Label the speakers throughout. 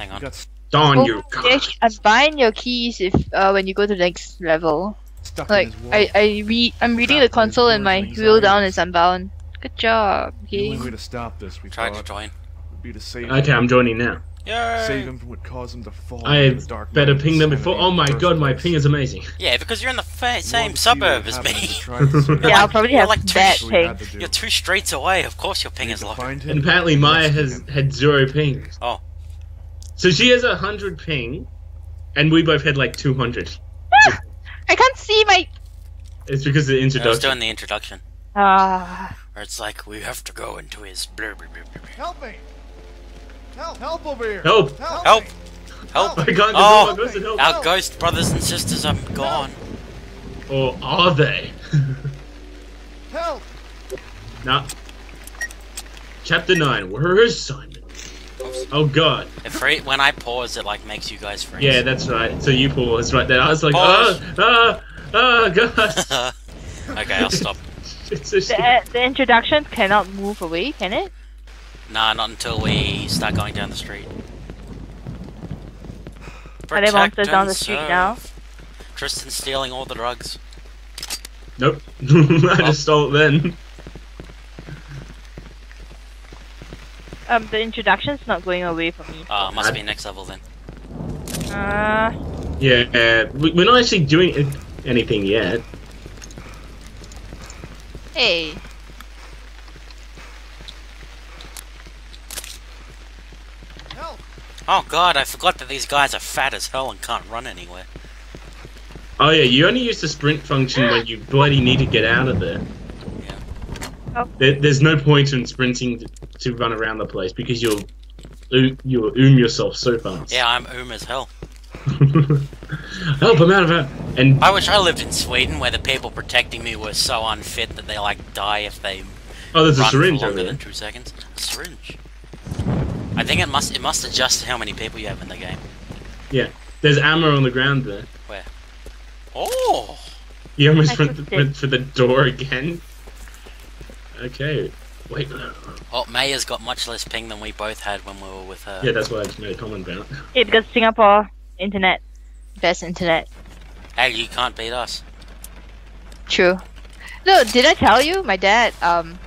Speaker 1: Hang on.
Speaker 2: Got
Speaker 3: Darn
Speaker 4: Oh,
Speaker 3: you!
Speaker 4: you actually- I'm buying your keys if uh when you go to the next level.
Speaker 2: stuck
Speaker 4: Like
Speaker 2: in his.
Speaker 4: I I read I'm reading the
Speaker 2: Trapped in
Speaker 4: console and my
Speaker 2: and
Speaker 4: wheel down
Speaker 2: anxieties.
Speaker 4: is unbound. Good job.
Speaker 2: the
Speaker 4: Okay.
Speaker 2: only way to stop this, we
Speaker 1: Try to join.
Speaker 2: would be to save
Speaker 3: Okay, I'm joining now.
Speaker 1: Yay!
Speaker 2: Save him from what caused him to fall.
Speaker 3: I
Speaker 2: into the dark
Speaker 3: better
Speaker 2: night
Speaker 3: ping than before. Oh my
Speaker 2: in the
Speaker 3: god, my ping is amazing.
Speaker 1: Yeah, because you're in the fa- same
Speaker 2: to
Speaker 1: suburb as me.
Speaker 2: to try to survive.
Speaker 4: Yeah, I'll probably have
Speaker 1: like two
Speaker 4: that
Speaker 2: That's what we
Speaker 4: ping.
Speaker 2: had to do.
Speaker 1: You're two streets away. Of course your ping is
Speaker 2: had to
Speaker 1: low.
Speaker 3: And apparently Maya has
Speaker 2: him.
Speaker 3: had zero ping.
Speaker 1: Oh.
Speaker 3: So she has a hundred ping, and we both had like two hundred.
Speaker 4: I can't see my
Speaker 3: It's because of the
Speaker 1: I was
Speaker 3: introduction.
Speaker 1: doing the introduction.
Speaker 4: ah.
Speaker 1: Where it's like, we have to go into his.
Speaker 5: Help me! Help! Help over here!
Speaker 3: Help!
Speaker 1: Help!
Speaker 5: me.
Speaker 1: Help!
Speaker 3: I can't
Speaker 1: Oh.
Speaker 3: my help.
Speaker 1: Our ghost brothers and sisters are gone.
Speaker 3: Or are they?
Speaker 5: Help!
Speaker 3: nah. Chapter nine. Where is Simon? Oh god.
Speaker 1: If free, when I pause, it like makes you guys freeze.
Speaker 3: Yeah, that's right. So you pause right there. I was like,
Speaker 1: Pause.
Speaker 3: ah, ah, ah, god.
Speaker 1: okay, I'll stop.
Speaker 3: It's so
Speaker 4: The, uh, the introduction cannot move away, can it?
Speaker 1: Nah, not until we start going down the street.
Speaker 4: Are there monsters down the street now?
Speaker 1: serve. Tristan's stealing all the drugs.
Speaker 3: Nope. I just stole it then.
Speaker 4: Um, the introduction's not going away for me.
Speaker 1: Uh, must be next level then.
Speaker 4: Uh,
Speaker 3: Yeah, uh, we- we're not actually doing anything yet.
Speaker 4: hey.
Speaker 5: Help!
Speaker 1: Oh god, I forgot that these guys are fat as hell and can't run anywhere.
Speaker 3: Oh yeah, you only use the sprint function when you bloody need to get out of there.
Speaker 1: Yeah.
Speaker 4: Oh.
Speaker 3: There, there's no point in sprinting to, to run around the place because you'll you'll oom yourself so fast.
Speaker 1: Yeah, I'm oom as hell.
Speaker 3: Help! I'm out of it. And
Speaker 1: I wish I lived in Sweden where the people protecting me were so unfit that they like die if they
Speaker 3: oh, there's a syringe over
Speaker 1: longer
Speaker 3: there.
Speaker 1: than two seconds. A syringe. I think it must it must adjust how many people you have in the game.
Speaker 3: Yeah, there's ammo on the ground there. Where?
Speaker 1: Oh,
Speaker 3: You almost went, went for the door again. Okay. Wait.
Speaker 1: well, Maya's got much less ping than we both had when we were with her.
Speaker 3: Yeah, that's what I just made a comment about.
Speaker 4: Yeah, because Singapore internet, best internet.
Speaker 1: Hey, you can't beat us.
Speaker 4: True. No, did I tell you? My dad, um,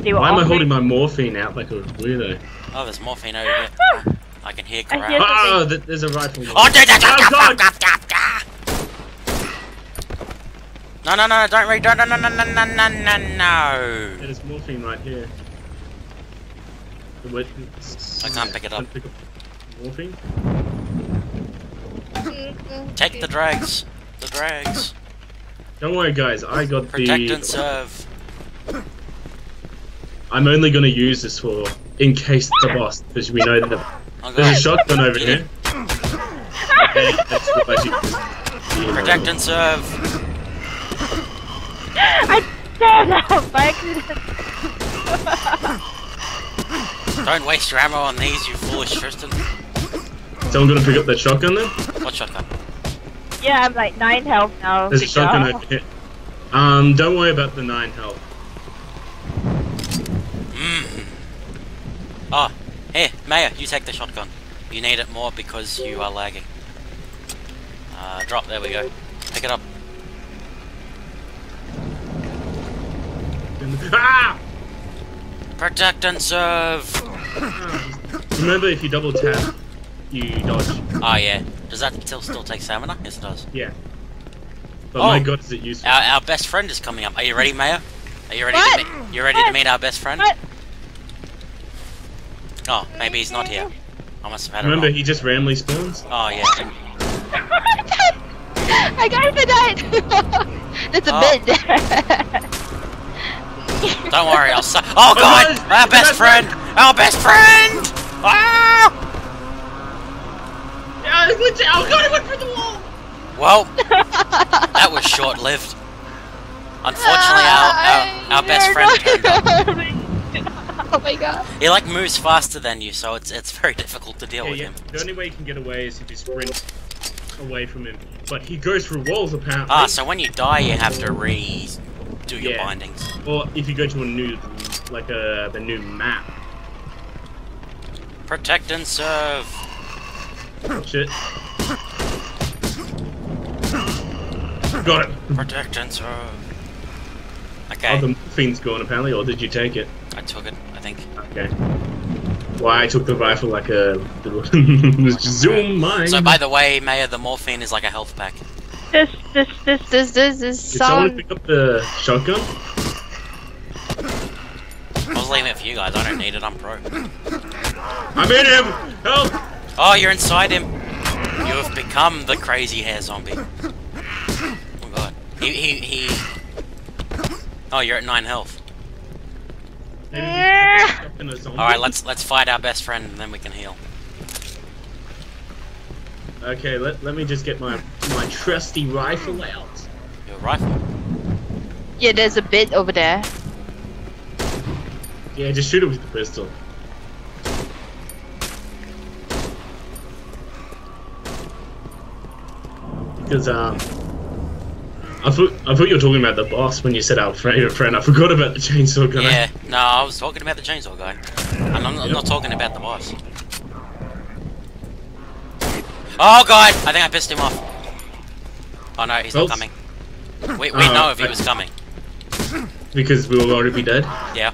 Speaker 4: they were
Speaker 3: Why am I holding my morphine out like a weirdo?
Speaker 1: Oh, there's morphine over here. I can hear
Speaker 4: I
Speaker 1: growl.
Speaker 4: hear-
Speaker 3: Oh, there's a rifle.
Speaker 1: Oh, da, da, da,
Speaker 3: Oh,
Speaker 1: da,
Speaker 3: God!
Speaker 1: No, no, no, don't read. No, no, no, no, no, no, no, no, no.
Speaker 3: There's morphine right here. Wait,
Speaker 1: I can't pick it up.
Speaker 3: Pick up Morphine?
Speaker 1: Take the drags. The drags.
Speaker 3: Don't worry, guys. I got
Speaker 1: Protect
Speaker 3: the.
Speaker 1: and serve.
Speaker 3: I'm only gonna use this for in case the boss, because we know that
Speaker 1: Oh,
Speaker 3: there's a shotgun over
Speaker 1: Get
Speaker 3: here. Okay, that's what I should- you know.
Speaker 1: Protect and serve.
Speaker 4: I stared out by accident.
Speaker 1: Don't waste your ammo on these, you foolish Tristan.
Speaker 3: So I'm gonna pick up that shotgun then.
Speaker 1: What shotgun?
Speaker 4: Yeah, I'm like nine health now.
Speaker 3: There's a shotgun
Speaker 4: job.
Speaker 3: over here. Um, don't worry about the nine health.
Speaker 1: Mmm. Oh, here, Maya, you take the shotgun. You need it more because you are lagging. Uh, drop, there we go. Pick it up.
Speaker 3: Ah!
Speaker 1: Protect and serve!
Speaker 3: Remember, if you double tap, you dodge.
Speaker 1: Oh yeah. Does that still still take stamina? Yes it does.
Speaker 3: Yeah. But
Speaker 1: Oh.
Speaker 3: my god, is it useful?
Speaker 1: Our, our best friend is coming up. Are you ready, Maya? Are you ready
Speaker 4: What?
Speaker 1: to meet you ready to meet our best friend?
Speaker 4: What?
Speaker 1: Oh, maybe he's not here. I must have had it
Speaker 3: Remember, he just randomly spawns.
Speaker 1: Oh yeah.
Speaker 4: I got it, I died. That's a
Speaker 1: Oh.
Speaker 4: bit.
Speaker 1: Don't worry, I'll su- Oh god! Our best
Speaker 3: guys,
Speaker 1: friend! Our best friend! Ah!
Speaker 3: Yeah, it went. Oh god, it went through the wall!
Speaker 1: Well, that was short lived. Unfortunately, our, our, our best friend turned up.
Speaker 4: oh my god.
Speaker 1: He like moves faster than you, so it's it's very difficult to deal
Speaker 3: Yeah,
Speaker 1: with
Speaker 3: yeah.
Speaker 1: him.
Speaker 3: The only way you can get away is if you sprint away from him. But he goes through walls apparently.
Speaker 1: Ah, so when you die, you have to re do your
Speaker 3: Yeah.
Speaker 1: bindings.
Speaker 3: Or if you go to a new, like a the new map.
Speaker 1: Protect and serve.
Speaker 3: Shit. Got it.
Speaker 1: Protect and serve.
Speaker 3: Oh,
Speaker 1: Okay,
Speaker 3: the morphine's gone apparently, or did you take it?
Speaker 1: I took it, I think.
Speaker 3: Okay. Why I took the rifle like a zoom mine.
Speaker 1: So, by the way, Maya, the morphine is like a health pack.
Speaker 4: This, this, this, this, this, this
Speaker 3: Did someone pick up the shotgun?
Speaker 1: I was leaving it for you guys, I don't need it, I'm pro.
Speaker 3: I'm in him! Help!
Speaker 1: Oh, you're inside him! You have become the crazy hair zombie. Oh god. He, he, he... Oh, you're at 9 health. Alright, let's let's fight our best friend and then we can heal.
Speaker 3: Okay, let, let me just get my my trusty rifle out.
Speaker 1: Your rifle.
Speaker 4: Yeah, there's a bit over there.
Speaker 3: Yeah, just shoot it with the pistol. Because um, I thought I thought you were talking about the boss when you said our favorite friend. I forgot about the chainsaw guy.
Speaker 1: Yeah, no, I was talking about the chainsaw guy. And I'm, I'm
Speaker 3: Yep.
Speaker 1: not talking about the boss. Oh god! I think I pissed him off. Oh no, he's not coming. We, we
Speaker 3: Oh,
Speaker 1: know if he
Speaker 3: I-
Speaker 1: was coming.
Speaker 3: Because we will already be dead.
Speaker 1: Yeah.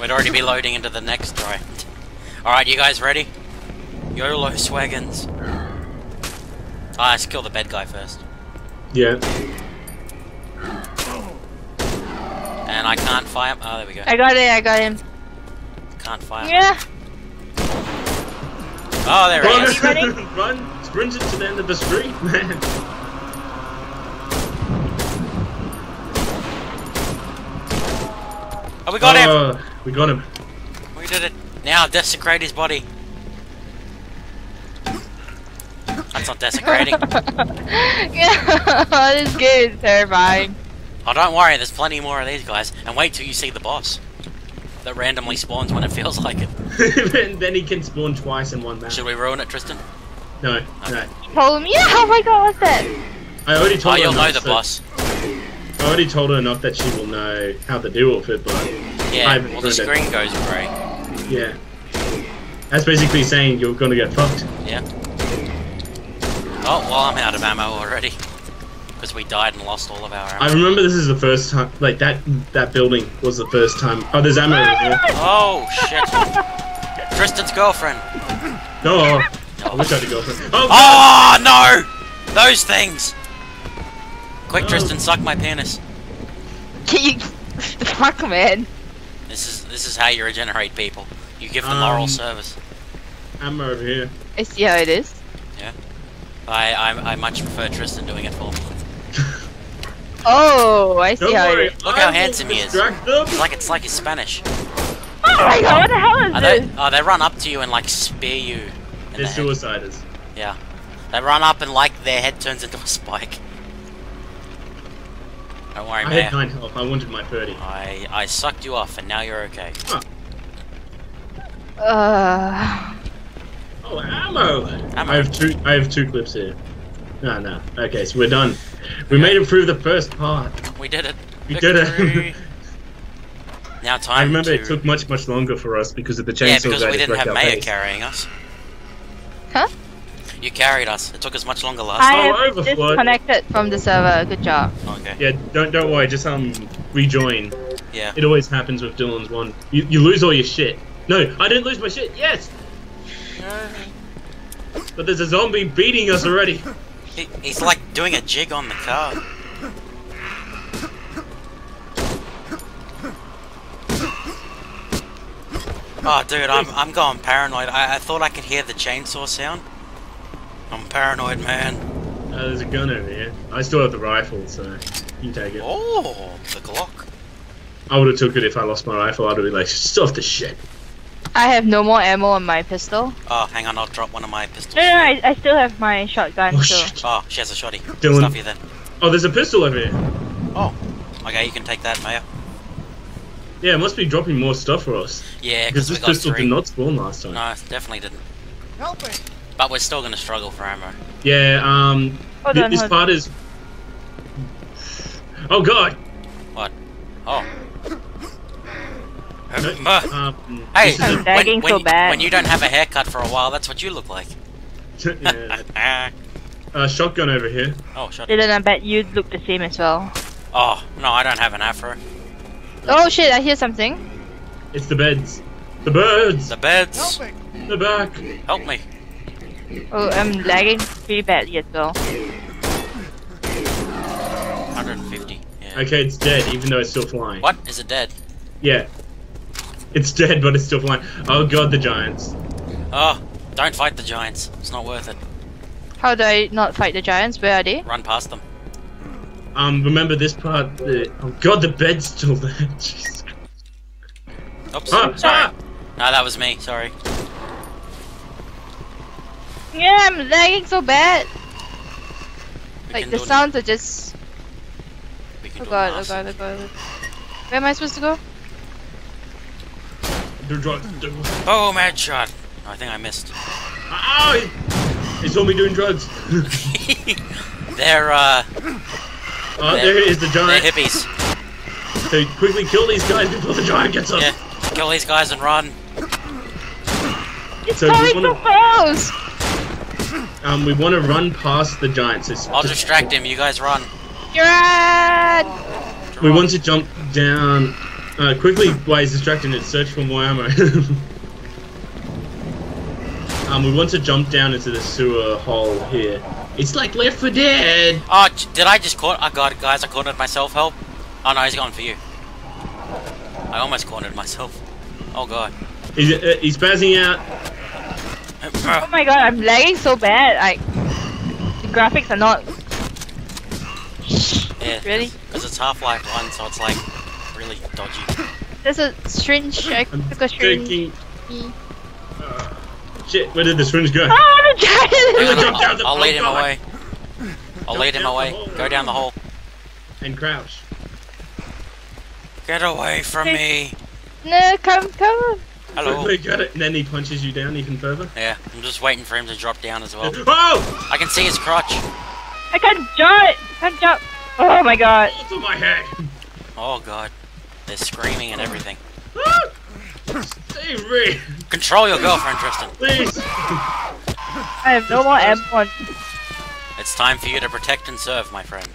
Speaker 1: We'd already be loading into the next try. Alright, you guys ready? YOLO Swaggins. Ah, let's kill the bad guy first.
Speaker 3: Yeah.
Speaker 1: And I can't fire him. Oh, there we go.
Speaker 4: I got it, I got him.
Speaker 1: Can't fire him.
Speaker 4: Yeah.
Speaker 1: Oh, there he
Speaker 3: Run!
Speaker 1: is.
Speaker 3: Run! Sprint it to the end of the street, man.
Speaker 1: Oh, we got him!
Speaker 3: Oh, we got him.
Speaker 1: We did it. Now desecrate his body. That's not desecrating.
Speaker 4: yeah, this game is terrifying.
Speaker 1: oh, don't worry. There's plenty more of these guys. And wait till you see the boss. That randomly spawns when it feels like it.
Speaker 3: and then he can spawn twice in one match.
Speaker 1: Should we ruin it, Tristan?
Speaker 3: No, no.
Speaker 4: Told him, yeah, oh my god, what's that?
Speaker 3: I already
Speaker 1: Oh,
Speaker 3: told her
Speaker 1: you'll know
Speaker 3: enough
Speaker 1: the
Speaker 3: that-
Speaker 1: boss.
Speaker 3: I already told her enough that she will know how to deal with it, but
Speaker 1: Yeah,
Speaker 3: I
Speaker 1: well, the
Speaker 3: ruined it.
Speaker 1: screen goes grey.
Speaker 3: yeah. That's basically saying you're gonna get fucked.
Speaker 1: Yeah. Oh, well, I'm out of ammo already. Because we died and lost all of our ammo.
Speaker 3: I remember this is the first time, like that that building was the first time. Oh, there's ammo over here.
Speaker 1: Oh, shit. Tristan's girlfriend.
Speaker 3: No, I
Speaker 1: Oh,
Speaker 3: wish I had a girlfriend. Oh,
Speaker 1: oh no! Those things! Quick,
Speaker 3: No.
Speaker 1: Tristan, suck my penis.
Speaker 4: Can you... Fuck, man.
Speaker 1: This is this is how you regenerate people. You give them oral
Speaker 3: Um,
Speaker 1: service.
Speaker 3: ammo over here.
Speaker 4: I see how it is.
Speaker 1: I, I I much prefer Tristan doing it for me.
Speaker 4: Oh, I see
Speaker 3: Don't
Speaker 4: how
Speaker 3: worry.
Speaker 4: it is.
Speaker 1: Look
Speaker 3: I
Speaker 1: how handsome he is. It's like it's like he's Spanish.
Speaker 4: Oh my god, what the hell is
Speaker 1: Are they,
Speaker 4: this?
Speaker 1: oh, they run up to you and like spear you. In
Speaker 3: They're
Speaker 1: the head.
Speaker 3: suiciders.
Speaker 1: Yeah. They run up and like their head turns into a spike. Don't worry,
Speaker 3: I
Speaker 1: man.
Speaker 3: had nine health. I wanted my thirty.
Speaker 1: I I sucked you off and now you're okay.
Speaker 4: Uh,
Speaker 3: Oh, ammo!
Speaker 1: Ammo.
Speaker 3: I have two. I have two clips here. No, no. Okay, so we're done. We made it through the first part.
Speaker 1: We did it.
Speaker 3: We did it.
Speaker 1: Now time
Speaker 3: I remember
Speaker 1: to...
Speaker 3: it took much, much longer for us because of the chainsaw
Speaker 1: Yeah, because we
Speaker 3: that
Speaker 1: didn't have
Speaker 3: wrecked
Speaker 1: Maya carrying us.
Speaker 4: Huh?
Speaker 1: You carried us. It took us much longer last
Speaker 4: I
Speaker 1: time.
Speaker 3: Oh,
Speaker 4: have
Speaker 3: overflow.
Speaker 4: disconnected from the server. Good job.
Speaker 1: Okay.
Speaker 3: Yeah, don't don't worry. Just um rejoin.
Speaker 1: Yeah.
Speaker 3: It always happens with Dylan's one. You you lose all your shit. No, I didn't lose my shit. Yes, but there's a zombie beating us already.
Speaker 1: He, he's like doing a jig on the car. Oh, dude, I'm I'm going paranoid. I, I thought I could hear the chainsaw sound. I'm paranoid, man.
Speaker 3: Uh, there's a gun over here. I still have the rifle, so you take it.
Speaker 1: Oh, the Glock.
Speaker 3: I would have took it if I lost my rifle. I'd have been like, stuff the shit.
Speaker 4: I have no more ammo on my pistol.
Speaker 1: Oh, hang on, I'll drop one of my pistols.
Speaker 4: No, no, no I, I still have my shotgun.
Speaker 3: Oh
Speaker 4: so.
Speaker 3: shit.
Speaker 1: Oh, she has a shotty.
Speaker 3: Dylan.
Speaker 1: Stuff you then.
Speaker 3: Oh, there's a pistol over here.
Speaker 1: Oh, okay, you can take that, Maya.
Speaker 3: Yeah, it must be dropping more stuff for us.
Speaker 1: Yeah,
Speaker 3: Because
Speaker 1: because we
Speaker 3: this
Speaker 1: got
Speaker 3: pistol
Speaker 1: three.
Speaker 3: did not spawn last time.
Speaker 1: No, definitely didn't.
Speaker 5: Help me!
Speaker 1: But we're still gonna struggle for ammo.
Speaker 3: Yeah, um,
Speaker 4: Hold
Speaker 3: th-
Speaker 4: on,
Speaker 3: this
Speaker 4: hold
Speaker 3: part is. Oh god! What?
Speaker 1: Oh. Uh,
Speaker 3: Um,
Speaker 1: Hey,
Speaker 4: I'm
Speaker 1: when,
Speaker 4: lagging
Speaker 1: when,
Speaker 4: so bad.
Speaker 1: when you don't have a haircut for a while, that's what you look like.
Speaker 3: a- yeah. Uh, shotgun over here.
Speaker 1: oh, shut
Speaker 4: Dylan, I bet you'd look the same as well.
Speaker 1: Oh, no, I don't have an afro.
Speaker 4: Oh shit, I hear something.
Speaker 3: It's the beds. The birds.
Speaker 1: The beds.
Speaker 5: Help me!
Speaker 3: They're back.
Speaker 1: Help me.
Speaker 4: Oh, I'm lagging pretty badly as well.
Speaker 1: 150. Yeah.
Speaker 3: Okay, it's dead, even though it's still flying.
Speaker 1: What? Is it dead?
Speaker 3: Yeah. It's dead, but it's still flying. Oh god, the giants.
Speaker 1: Oh, don't fight the giants. It's not worth it.
Speaker 4: How do I not fight the giants? Where are they?
Speaker 1: Run past them.
Speaker 3: Um, remember this part? The, oh god, the bed's still there. Jesus.
Speaker 1: Oops.
Speaker 3: Ah,
Speaker 1: sorry.
Speaker 3: ah!
Speaker 1: No, that was me. Sorry.
Speaker 4: Yeah, I'm lagging so bad.
Speaker 1: We
Speaker 4: Like the
Speaker 1: do it-
Speaker 4: sounds are just.
Speaker 1: we can
Speaker 4: Oh
Speaker 1: do it
Speaker 4: god, oh god, oh god. Where am I supposed to go?
Speaker 3: The drugs. The,
Speaker 1: Boom, headshot. Oh, I think I missed.
Speaker 3: oh, he saw me doing drugs.
Speaker 1: they're, uh,
Speaker 3: Oh, there it is, the giant.
Speaker 1: they're
Speaker 3: giant.
Speaker 1: hippies.
Speaker 3: So quickly kill these guys before the giant gets up.
Speaker 1: Yeah. Kill these guys and run.
Speaker 4: It's
Speaker 3: So we
Speaker 4: coming
Speaker 3: wanna-
Speaker 4: close!
Speaker 3: Um, we want to run past the giants. It's
Speaker 1: I'll
Speaker 3: just-
Speaker 1: distract him. You guys run.
Speaker 4: Run!
Speaker 3: we want to jump down uh, quickly while he's distracting it. Search for more ammo. um, we want to jump down into the sewer hole here. It's like Left 4 Dead.
Speaker 1: Oh, j- did I just caught? I got it, guys. I cornered myself. Help. Oh no, he's gone for you. I almost cornered myself. Oh god.
Speaker 3: He's, uh, he's spazzing out.
Speaker 4: Oh my god, I'm lagging so bad. Like, the graphics are not.
Speaker 1: Yeah.
Speaker 4: Really?
Speaker 1: Because it's Half-Life 1, so it's like really dodgy.
Speaker 4: There's a strange. I
Speaker 3: I'm
Speaker 4: took a strange.
Speaker 3: taking. Uh, shit, where did the syringe go?
Speaker 4: Oh, the giant!
Speaker 1: Hang on,
Speaker 3: jump down the-
Speaker 1: I'll, I'll lead
Speaker 3: oh,
Speaker 1: him
Speaker 3: God.
Speaker 1: away. I'll lead him away.
Speaker 3: hole.
Speaker 1: Go down the hole.
Speaker 3: And crouch.
Speaker 1: Get away from me.
Speaker 4: no, come, come.
Speaker 1: Hello.
Speaker 3: Quickly get it, and then he punches you down even further.
Speaker 1: Yeah, I'm just waiting for him to drop down as well.
Speaker 3: Oh!
Speaker 1: I can see his crotch.
Speaker 4: I can't jump. Can't jump. Oh my god.
Speaker 3: It's on my head.
Speaker 1: Oh god. They're screaming and everything.
Speaker 3: Save me,
Speaker 1: Control your girlfriend, Tristan.
Speaker 3: please.
Speaker 4: I have no more M1.
Speaker 1: It's time for you to protect and serve, my friend.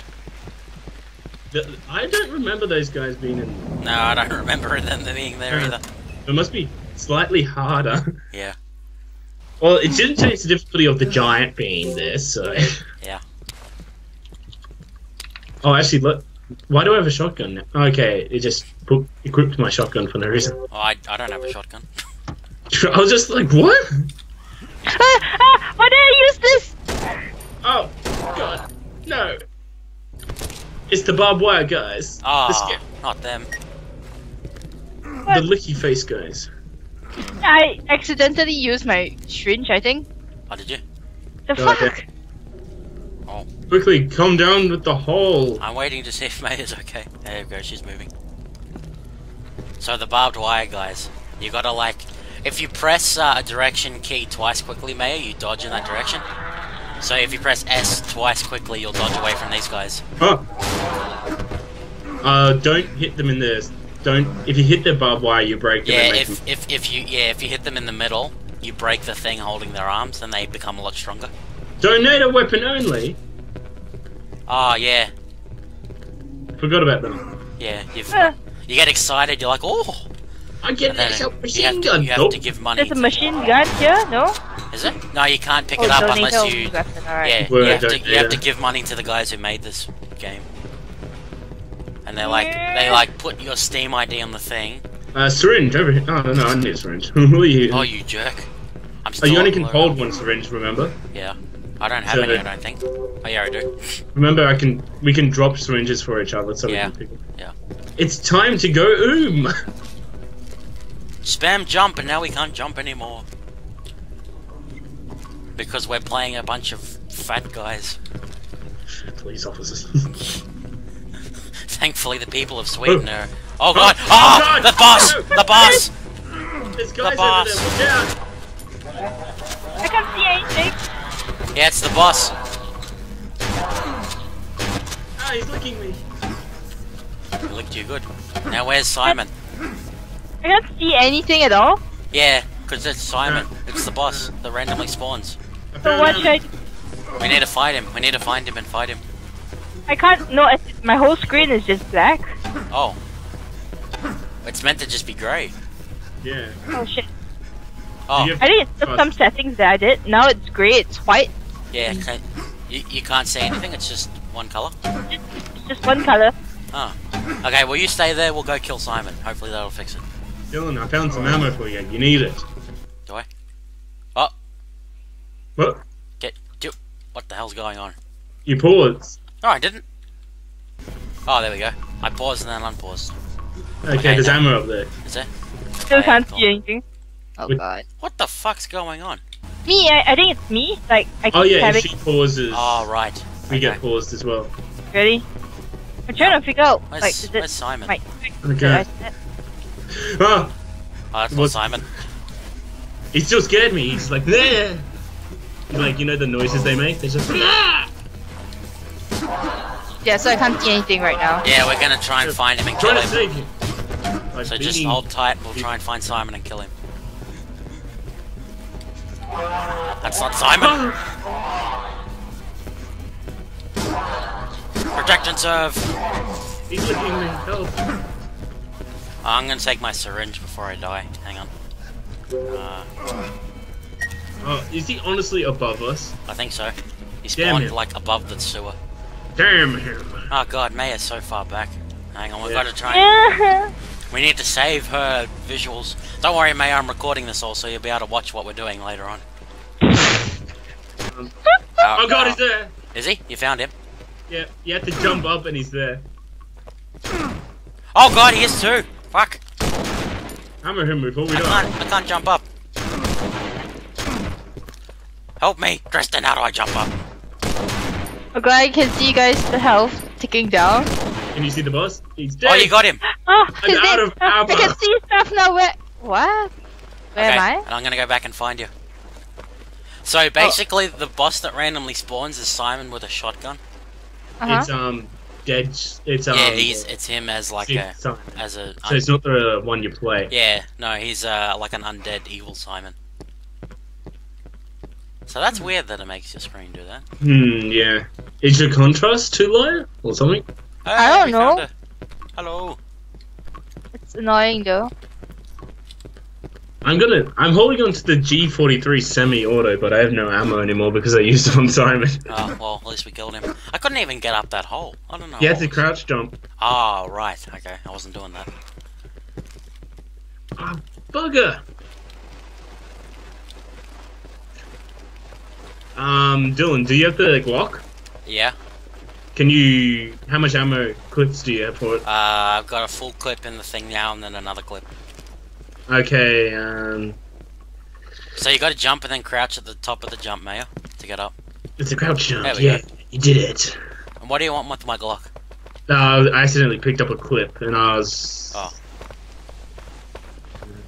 Speaker 3: I don't remember those guys being in.
Speaker 1: No, I don't remember them being there either.
Speaker 3: It must be slightly harder.
Speaker 1: Yeah.
Speaker 3: Well, it didn't change the difficulty of the giant being there, so.
Speaker 1: Yeah.
Speaker 3: Oh, actually, look. Why do I have a shotgun now? Okay, it just put, equipped my shotgun for no reason.
Speaker 1: Oh, I, I don't have a shotgun.
Speaker 3: I was just like, what?
Speaker 4: ah, ah, why did I use this?
Speaker 3: Oh, God. No. It's the barbed wire guys.
Speaker 1: Ah,
Speaker 3: sca-
Speaker 1: not them.
Speaker 3: the licky face guys.
Speaker 4: I accidentally used my syringe, I think.
Speaker 1: Oh, did you?
Speaker 4: The
Speaker 3: Oh,
Speaker 4: fuck?
Speaker 3: okay. Quickly, come down with the hole.
Speaker 1: I'm waiting to see if May is okay. There you go, she's moving. So the barbed wire, guys. You gotta like, if you press uh, a direction key twice quickly, Maya, you dodge in that direction. So if you press S twice quickly, you'll dodge away from these guys.
Speaker 3: Oh. Uh, don't hit them in the. Don't. If you hit the barbed wire, you break them.
Speaker 1: Yeah, if,
Speaker 3: them-
Speaker 1: if if you yeah if you hit them in the middle, you break the thing holding their arms, and they become a lot stronger.
Speaker 3: Donate a weapon only.
Speaker 1: Oh yeah,
Speaker 3: Forgot about them.
Speaker 1: yeah. You've
Speaker 4: Ah,
Speaker 1: you get excited. You're like, oh,
Speaker 3: I get
Speaker 1: and then
Speaker 3: this
Speaker 1: you
Speaker 3: machine
Speaker 1: have to,
Speaker 3: gun.
Speaker 1: you have
Speaker 3: Nope.
Speaker 1: to give money.
Speaker 4: there's a
Speaker 1: to-
Speaker 4: machine gun here, no?
Speaker 1: Is it? No, you can't pick
Speaker 4: oh,
Speaker 1: it up
Speaker 4: donate
Speaker 1: unless
Speaker 4: a
Speaker 1: you.
Speaker 4: weapon, alright.
Speaker 1: Yeah,
Speaker 3: Well,
Speaker 1: you have to
Speaker 3: don't-
Speaker 1: you have to give money to the guys who made this game. And they're like they like put your Steam ID on the thing.
Speaker 3: Uh, syringe over here. Oh no, no, I need a syringe. Who are you?
Speaker 1: Oh, you jerk! I'm
Speaker 3: Oh, you only
Speaker 1: on
Speaker 3: can hold one syringe. Remember.
Speaker 1: Yeah, I don't have
Speaker 3: So
Speaker 1: any. I don't think. Oh yeah, I do.
Speaker 3: Remember, I can. We can drop syringes for each other, so
Speaker 1: Yeah,
Speaker 3: we can pick them.
Speaker 1: yeah.
Speaker 3: It's time to go oom.
Speaker 1: Spam jump, and now we can't jump anymore because we're playing a bunch of fat guys.
Speaker 3: Police officers.
Speaker 1: Thankfully, the people of Sweden
Speaker 3: Oh.
Speaker 1: are. Oh god!
Speaker 3: Oh,
Speaker 1: Oh,
Speaker 3: God!
Speaker 1: the boss!
Speaker 3: No!
Speaker 1: The boss!
Speaker 3: There's guys over
Speaker 1: boss.
Speaker 3: there. Look out!
Speaker 4: I can't see anything.
Speaker 1: Yeah, it's the boss.
Speaker 3: Ah, he's licking me.
Speaker 1: He licked you good. Now where's Simon?
Speaker 4: I can't see anything at all.
Speaker 1: Yeah, because it's Simon. It's the boss that randomly spawns.
Speaker 4: So what should I?
Speaker 1: We need to fight him. We need to find him and fight him.
Speaker 4: I can't. No, it's, my whole screen is just black.
Speaker 1: Oh. It's meant to just be grey.
Speaker 3: Yeah.
Speaker 4: Oh shit!
Speaker 1: Oh,
Speaker 4: I think it's just some settings that I did. Now it's grey. It's white.
Speaker 1: Yeah. ca- You, you can't see anything, it's just one colour.
Speaker 4: It's just one color.
Speaker 1: Oh. Ah. Okay, well, you stay there, we'll go kill Simon. Hopefully that'll fix it.
Speaker 3: Dylan, I found some ammo for you. You need it.
Speaker 1: Do I? Oh,
Speaker 3: What?
Speaker 1: get. Do, what the hell's going on?
Speaker 3: You paused.
Speaker 1: Oh, I didn't. Oh, there we go. I paused and then unpaused.
Speaker 3: Okay,
Speaker 1: Okay,
Speaker 3: there's
Speaker 1: now-
Speaker 3: ammo up there.
Speaker 1: Is there?
Speaker 4: Still can't see anything. Oh
Speaker 3: With-
Speaker 4: god.
Speaker 1: What the fuck's going on?
Speaker 4: Me, I, I think it's me. Like I keep
Speaker 3: Oh yeah,
Speaker 4: having
Speaker 3: she pauses,
Speaker 1: Oh, right.
Speaker 3: we
Speaker 1: okay.
Speaker 3: get paused as well.
Speaker 4: ready. I'm trying to figure out
Speaker 1: Where's,
Speaker 4: like is it
Speaker 1: Simon?
Speaker 4: my
Speaker 3: Okay. Ah,
Speaker 1: Oh, that's not Simon.
Speaker 3: he still scared me. He's like, there. Like you know the noises they make. They're just. "Ah!"
Speaker 4: Yeah, so I can't see anything right now.
Speaker 1: Yeah, we're gonna try and find him and kill
Speaker 3: Trying to
Speaker 1: him.
Speaker 3: save you.
Speaker 1: So just hold tight we'll try and find Simon and kill him. That's not Simon! Protect and serve!
Speaker 3: He's looking at me. Help.
Speaker 1: I'm gonna take my syringe before I die. Hang on. Uh,
Speaker 3: Oh, is he honestly above us?
Speaker 1: I think so. He
Speaker 3: Damn
Speaker 1: spawned like above the sewer.
Speaker 3: Damn him.
Speaker 1: Oh god, Maya's so far back. Hang on, we've
Speaker 3: Yeah.
Speaker 1: gotta try and
Speaker 4: Yeah.
Speaker 1: We need to save her visuals. Don't worry, May, I'm recording this all, so you'll be able to watch what we're doing later on. Oh,
Speaker 3: oh god, he's there.
Speaker 1: Uh, is he? You found him?
Speaker 3: Yeah, you have to jump up and he's there.
Speaker 1: Oh god, he is too! Fuck!
Speaker 3: Hammer him before we
Speaker 1: I
Speaker 3: die.
Speaker 1: can't, I can't jump up. Help me! Dresden, how do I jump up?
Speaker 4: Oh god, I can see you guys the health ticking down.
Speaker 3: Can you see the boss? He's dead.
Speaker 1: Oh, you got him!
Speaker 4: Oh,
Speaker 3: I'm out of
Speaker 4: oh, I can see stuff now. Where? What? Where
Speaker 1: okay,
Speaker 4: am I?
Speaker 1: and I'm gonna go back and find you. So basically, the boss that randomly spawns is Simon with a shotgun.
Speaker 4: Uh huh.
Speaker 3: It's um dead. It's um.
Speaker 1: yeah, he's it's him as like a
Speaker 3: it's,
Speaker 1: as a
Speaker 3: So it's not the one you play.
Speaker 1: yeah no he's uh like an undead evil Simon. So that's weird that it makes your screen do that.
Speaker 3: Hmm. Yeah. Is your contrast too low or something?
Speaker 1: Hey,
Speaker 4: I don't know.
Speaker 1: Hello.
Speaker 4: It's annoying though.
Speaker 3: I'm gonna. I'm holding on to the G43 semi-auto, but I have no ammo anymore because I used it on Simon.
Speaker 1: Oh well, at least we killed him. I couldn't even get up that hole. I don't know.
Speaker 3: You had to crouch jump.
Speaker 1: Oh right, okay. I wasn't doing that.
Speaker 3: Ah, bugger. Um, Dylan, do you have the Glock?
Speaker 1: Yeah.
Speaker 3: Can you? How much ammo clips do you have for it?
Speaker 1: Uh, I've got a full clip in the thing now, and then another clip.
Speaker 3: Okay. Um,
Speaker 1: So you got to jump and then crouch at the top of the jump, Mayor, to get up.
Speaker 3: it's a crouch jump.
Speaker 1: There we
Speaker 3: Yeah, you did it.
Speaker 1: And what do you want with my Glock?
Speaker 3: Uh, I accidentally picked up a clip, and I was.
Speaker 1: Oh.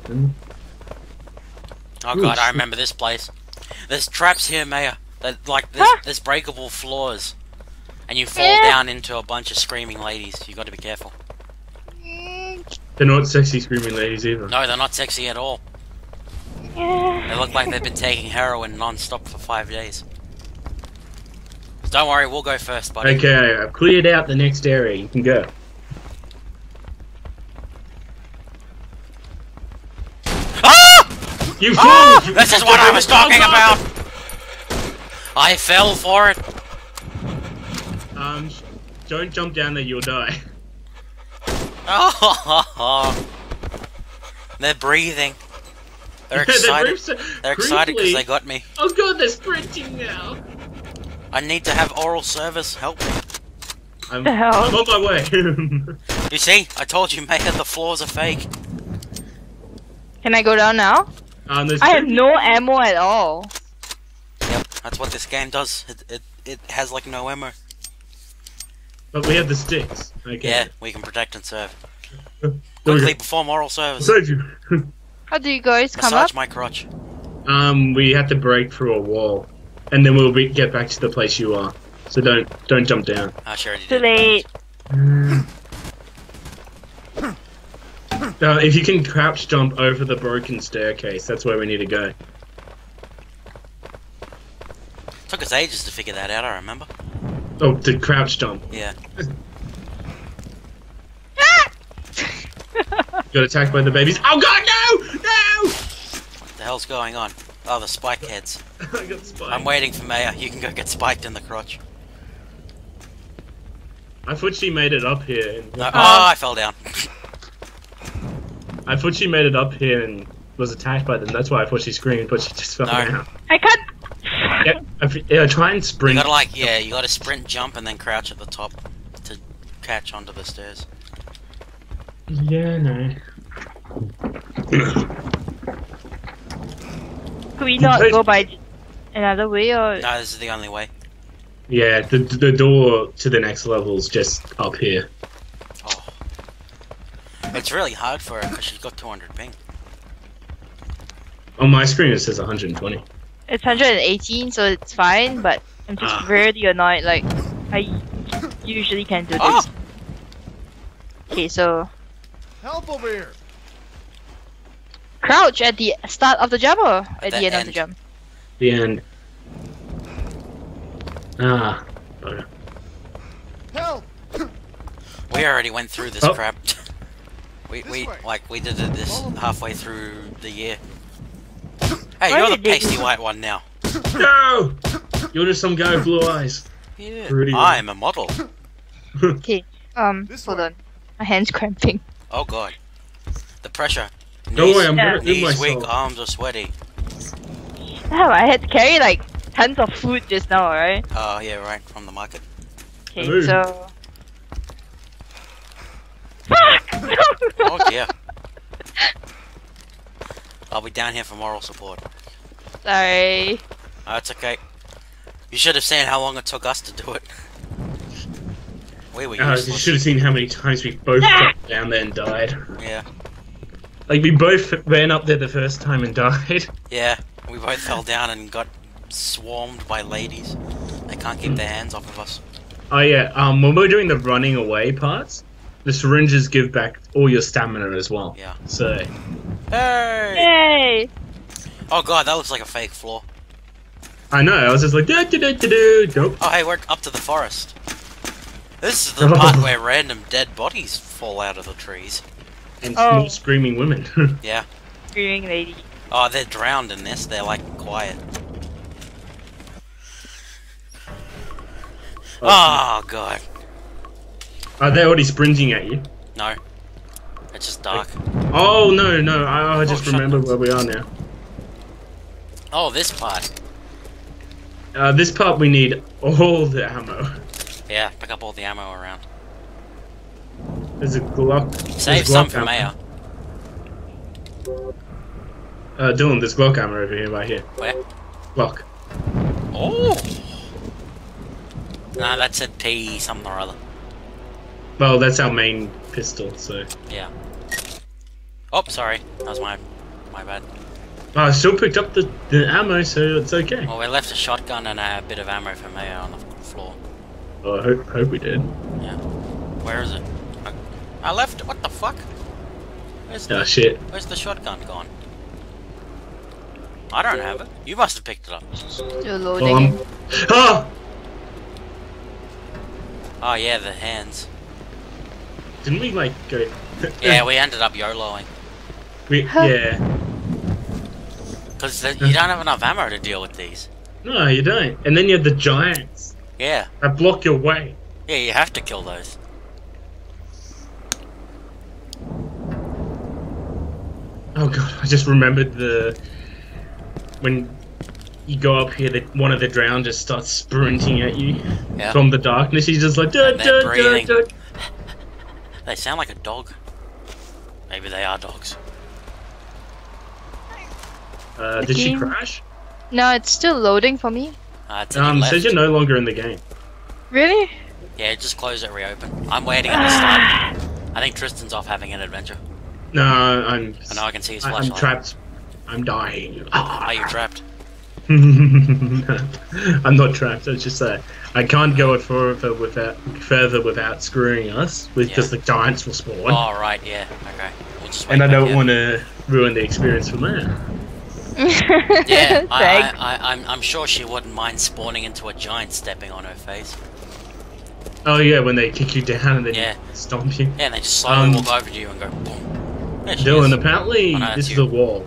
Speaker 3: Hmm?
Speaker 1: Oh
Speaker 3: Ooh,
Speaker 1: god, I remember this place. There's traps here, Mayor. That like there's,
Speaker 4: Huh?
Speaker 1: there's breakable floors, and you fall
Speaker 4: Yeah.
Speaker 1: down into a bunch of screaming ladies. You got to be careful.
Speaker 3: They're not sexy screaming ladies either.
Speaker 1: No, they're not sexy at all. They look like they've been taking heroin non-stop for five days. Don't worry, we'll go first, buddy.
Speaker 3: Okay, I've cleared out the next area. You can go.
Speaker 1: Ah!
Speaker 3: You
Speaker 1: Ah!
Speaker 3: fool! You-
Speaker 1: This is what I was talking about. I fell for it.
Speaker 3: Um, don't jump down there. You'll die.
Speaker 1: Oh, they're breathing. They're excited.
Speaker 3: very so-
Speaker 1: They're excited because they got me.
Speaker 3: Oh god, they're sprinting now.
Speaker 1: I need to have oral service. Help me.
Speaker 3: I'm,
Speaker 4: The hell?
Speaker 3: I'm on my way.
Speaker 1: You see, I told you, Mayor, the floors are fake.
Speaker 4: Can I go down now?
Speaker 3: um,
Speaker 4: I have
Speaker 3: two-
Speaker 4: no ammo at all.
Speaker 1: Yep, that's what this game does. It it, it has like no ammo.
Speaker 3: But we have the sticks. Okay.
Speaker 1: Yeah, we can protect and serve.
Speaker 3: There we
Speaker 1: Quickly
Speaker 3: go.
Speaker 1: perform oral service.
Speaker 3: Save you.
Speaker 4: How do you guys come
Speaker 1: Massage
Speaker 4: up?
Speaker 1: my crotch.
Speaker 3: um, we have to break through a wall, and then we'll be, get back to the place you are. So don't don't jump down.
Speaker 1: Oh, sure you
Speaker 4: Too late.
Speaker 3: Don't Uh, if you can crouch jump over the broken staircase, that's where we need to go.
Speaker 1: Took us ages to figure that out, I remember.
Speaker 3: Oh, the crouch jump.
Speaker 1: Yeah.
Speaker 3: Got attacked by the babies. Oh god, no! No!
Speaker 1: What the hell's going on? Oh, the spike heads.
Speaker 3: I got spiked.
Speaker 1: I'm waiting for Maya. You can go get spiked in the crotch.
Speaker 3: I thought she made it up here. And,
Speaker 1: No. Oh, I uh-huh. fell down.
Speaker 3: I thought she made it up here and was attacked by them. That's why I thought she screamed, but she just fell
Speaker 1: No.
Speaker 3: down.
Speaker 4: I can't.
Speaker 3: Yeah, I f- yeah, try and sprint.
Speaker 1: You
Speaker 3: sprint.
Speaker 1: gotta like, yeah, you gotta sprint, jump, and then crouch at the top to catch onto the stairs.
Speaker 3: Yeah, no.
Speaker 4: Could we not go by another way or?
Speaker 1: No, this is the only way.
Speaker 3: Yeah, the the door to the next level's just up here.
Speaker 1: Oh. It's really hard for her because she's got 200 ping.
Speaker 3: On my screen it says 120.
Speaker 4: It's 118, so it's fine. But I'm just
Speaker 3: Ah.
Speaker 4: really annoyed. Like I usually can do this.
Speaker 1: Oh!
Speaker 4: Okay, so
Speaker 5: Help over here!
Speaker 4: crouch at the start of the jump or at,
Speaker 1: the
Speaker 4: the end, of the jump?
Speaker 3: The end. Ah. bugger.
Speaker 5: Help!
Speaker 1: We already went through this
Speaker 3: Oh.
Speaker 1: crap. we,
Speaker 5: This
Speaker 1: we,
Speaker 5: way.
Speaker 1: like, we did it this halfway through the year. Hey,
Speaker 4: Why
Speaker 1: you're the pasty white one now.
Speaker 3: No! You're just some guy with blue eyes.
Speaker 1: Yeah.
Speaker 3: Pretty
Speaker 1: I'm a model.
Speaker 4: Okay, um,
Speaker 5: This
Speaker 4: hold
Speaker 5: way.
Speaker 4: on. My hand's cramping.
Speaker 1: Oh god. The pressure.
Speaker 3: Don't worry, I'm
Speaker 4: Yeah.
Speaker 3: hurting
Speaker 1: Knees weak, arms are sweaty.
Speaker 4: Damn, I had to carry like tons of food just now, right?
Speaker 1: Oh, yeah, right, from the market.
Speaker 4: Okay,
Speaker 3: Ooh.
Speaker 4: so. Fuck!
Speaker 1: Oh dear. I'll be down here for moral support.
Speaker 4: Sorry.
Speaker 1: Oh, it's okay. You should have seen how long it took us to do it. We were
Speaker 3: Uh, you should have seen how many times we both dropped down there and died.
Speaker 1: Yeah,
Speaker 3: Like we both ran up there the first time and died.
Speaker 1: yeah. We both fell down and got swarmed by ladies. They can't keep their hands off of us.
Speaker 3: Oh yeah, um, when we were doing the running away parts, the syringes give back all your stamina as well.
Speaker 1: Yeah.
Speaker 3: So
Speaker 1: Hey!
Speaker 4: Yay!
Speaker 1: Oh god, that looks like a fake floor.
Speaker 3: I know, I was just like, do do do do do. Nope.
Speaker 1: Oh hey, we're up to the forest. This is the part where random dead bodies fall out of the trees.
Speaker 3: And
Speaker 4: Oh.
Speaker 3: small screaming women.
Speaker 1: Yeah.
Speaker 4: Screaming lady.
Speaker 1: Oh, they're drowned in this. They're like quiet. Oh god.
Speaker 3: Are they already sprinting at you?
Speaker 1: No. It's just dark.
Speaker 3: Oh no, no, I, I just
Speaker 1: Oh,
Speaker 3: remember where we are now.
Speaker 1: Oh, this part.
Speaker 3: Uh, this part we need all the ammo.
Speaker 1: Yeah, pick up all the ammo around.
Speaker 3: There's a Glock.
Speaker 1: Save
Speaker 3: there's
Speaker 1: some for
Speaker 3: ammo.
Speaker 1: Maya.
Speaker 3: Uh, Dylan, there's Glock ammo over here, right here.
Speaker 1: Where?
Speaker 3: Glock.
Speaker 1: Oh! Nah, that said P something or other.
Speaker 3: Well, that's our main pistol, so.
Speaker 1: Yeah. Oh, sorry. That was my my bad.
Speaker 3: Oh, I still picked up the, the ammo, so it's okay.
Speaker 1: Well, we left a shotgun and a bit of ammo for Maya on the floor.
Speaker 3: Oh, I hope, hope we did.
Speaker 1: Yeah. Where is it? I, I left. What the fuck? Where's
Speaker 3: Oh
Speaker 1: the,
Speaker 3: shit.
Speaker 1: where's the shotgun gone? I don't have it. You must have picked it up.
Speaker 4: Still loading.
Speaker 3: Well, I'm... Ah!
Speaker 1: Oh yeah, the hands.
Speaker 3: Didn't we like go?
Speaker 1: Yeah, we ended up YOLOing.
Speaker 3: we yeah.
Speaker 1: Because you don't have enough ammo to deal with these.
Speaker 3: No, you don't. And then you have the giants
Speaker 1: Yeah.
Speaker 3: that block your way.
Speaker 1: Yeah, you have to kill those.
Speaker 3: Oh god, I just remembered the when you go up here, that one of the drown just starts sprinting at you
Speaker 1: Yeah.
Speaker 3: from the darkness. He's just like, duh,
Speaker 1: And they're
Speaker 3: duh, duh, duh.
Speaker 1: They sound like a dog. Maybe they are dogs.
Speaker 3: Uh,
Speaker 4: The
Speaker 3: did she crash?
Speaker 4: No, it's still loading for me.
Speaker 1: Uh, it's
Speaker 3: Um,
Speaker 1: your
Speaker 3: says you're no longer in the game.
Speaker 4: Really?
Speaker 1: Yeah, just close it, reopen. I'm waiting at the start. I think Tristan's off having an adventure.
Speaker 3: No, I'm.
Speaker 1: I know I can see his
Speaker 3: I-
Speaker 1: flashlight.
Speaker 3: I'm trapped. I'm dying.
Speaker 1: Are you trapped?
Speaker 3: I'm not trapped. It's just that I can't go further without further without screwing us, because
Speaker 1: Yeah.
Speaker 3: the giants will spawn.
Speaker 1: Oh, right, yeah. Okay. Well, Just
Speaker 3: And I don't want to ruin the experience for Maya.
Speaker 1: Yeah, I, I, I, I'm, I'm sure she wouldn't mind spawning into a giant stepping on her face.
Speaker 3: Oh yeah, when they kick you down and then
Speaker 1: Yeah.
Speaker 3: stomp you.
Speaker 1: Yeah, and they just slowly
Speaker 3: Um,
Speaker 1: walk over to you and go boom.
Speaker 3: Dylan,
Speaker 1: is.
Speaker 3: apparently
Speaker 1: Oh, no,
Speaker 3: this
Speaker 1: that's
Speaker 3: is a wall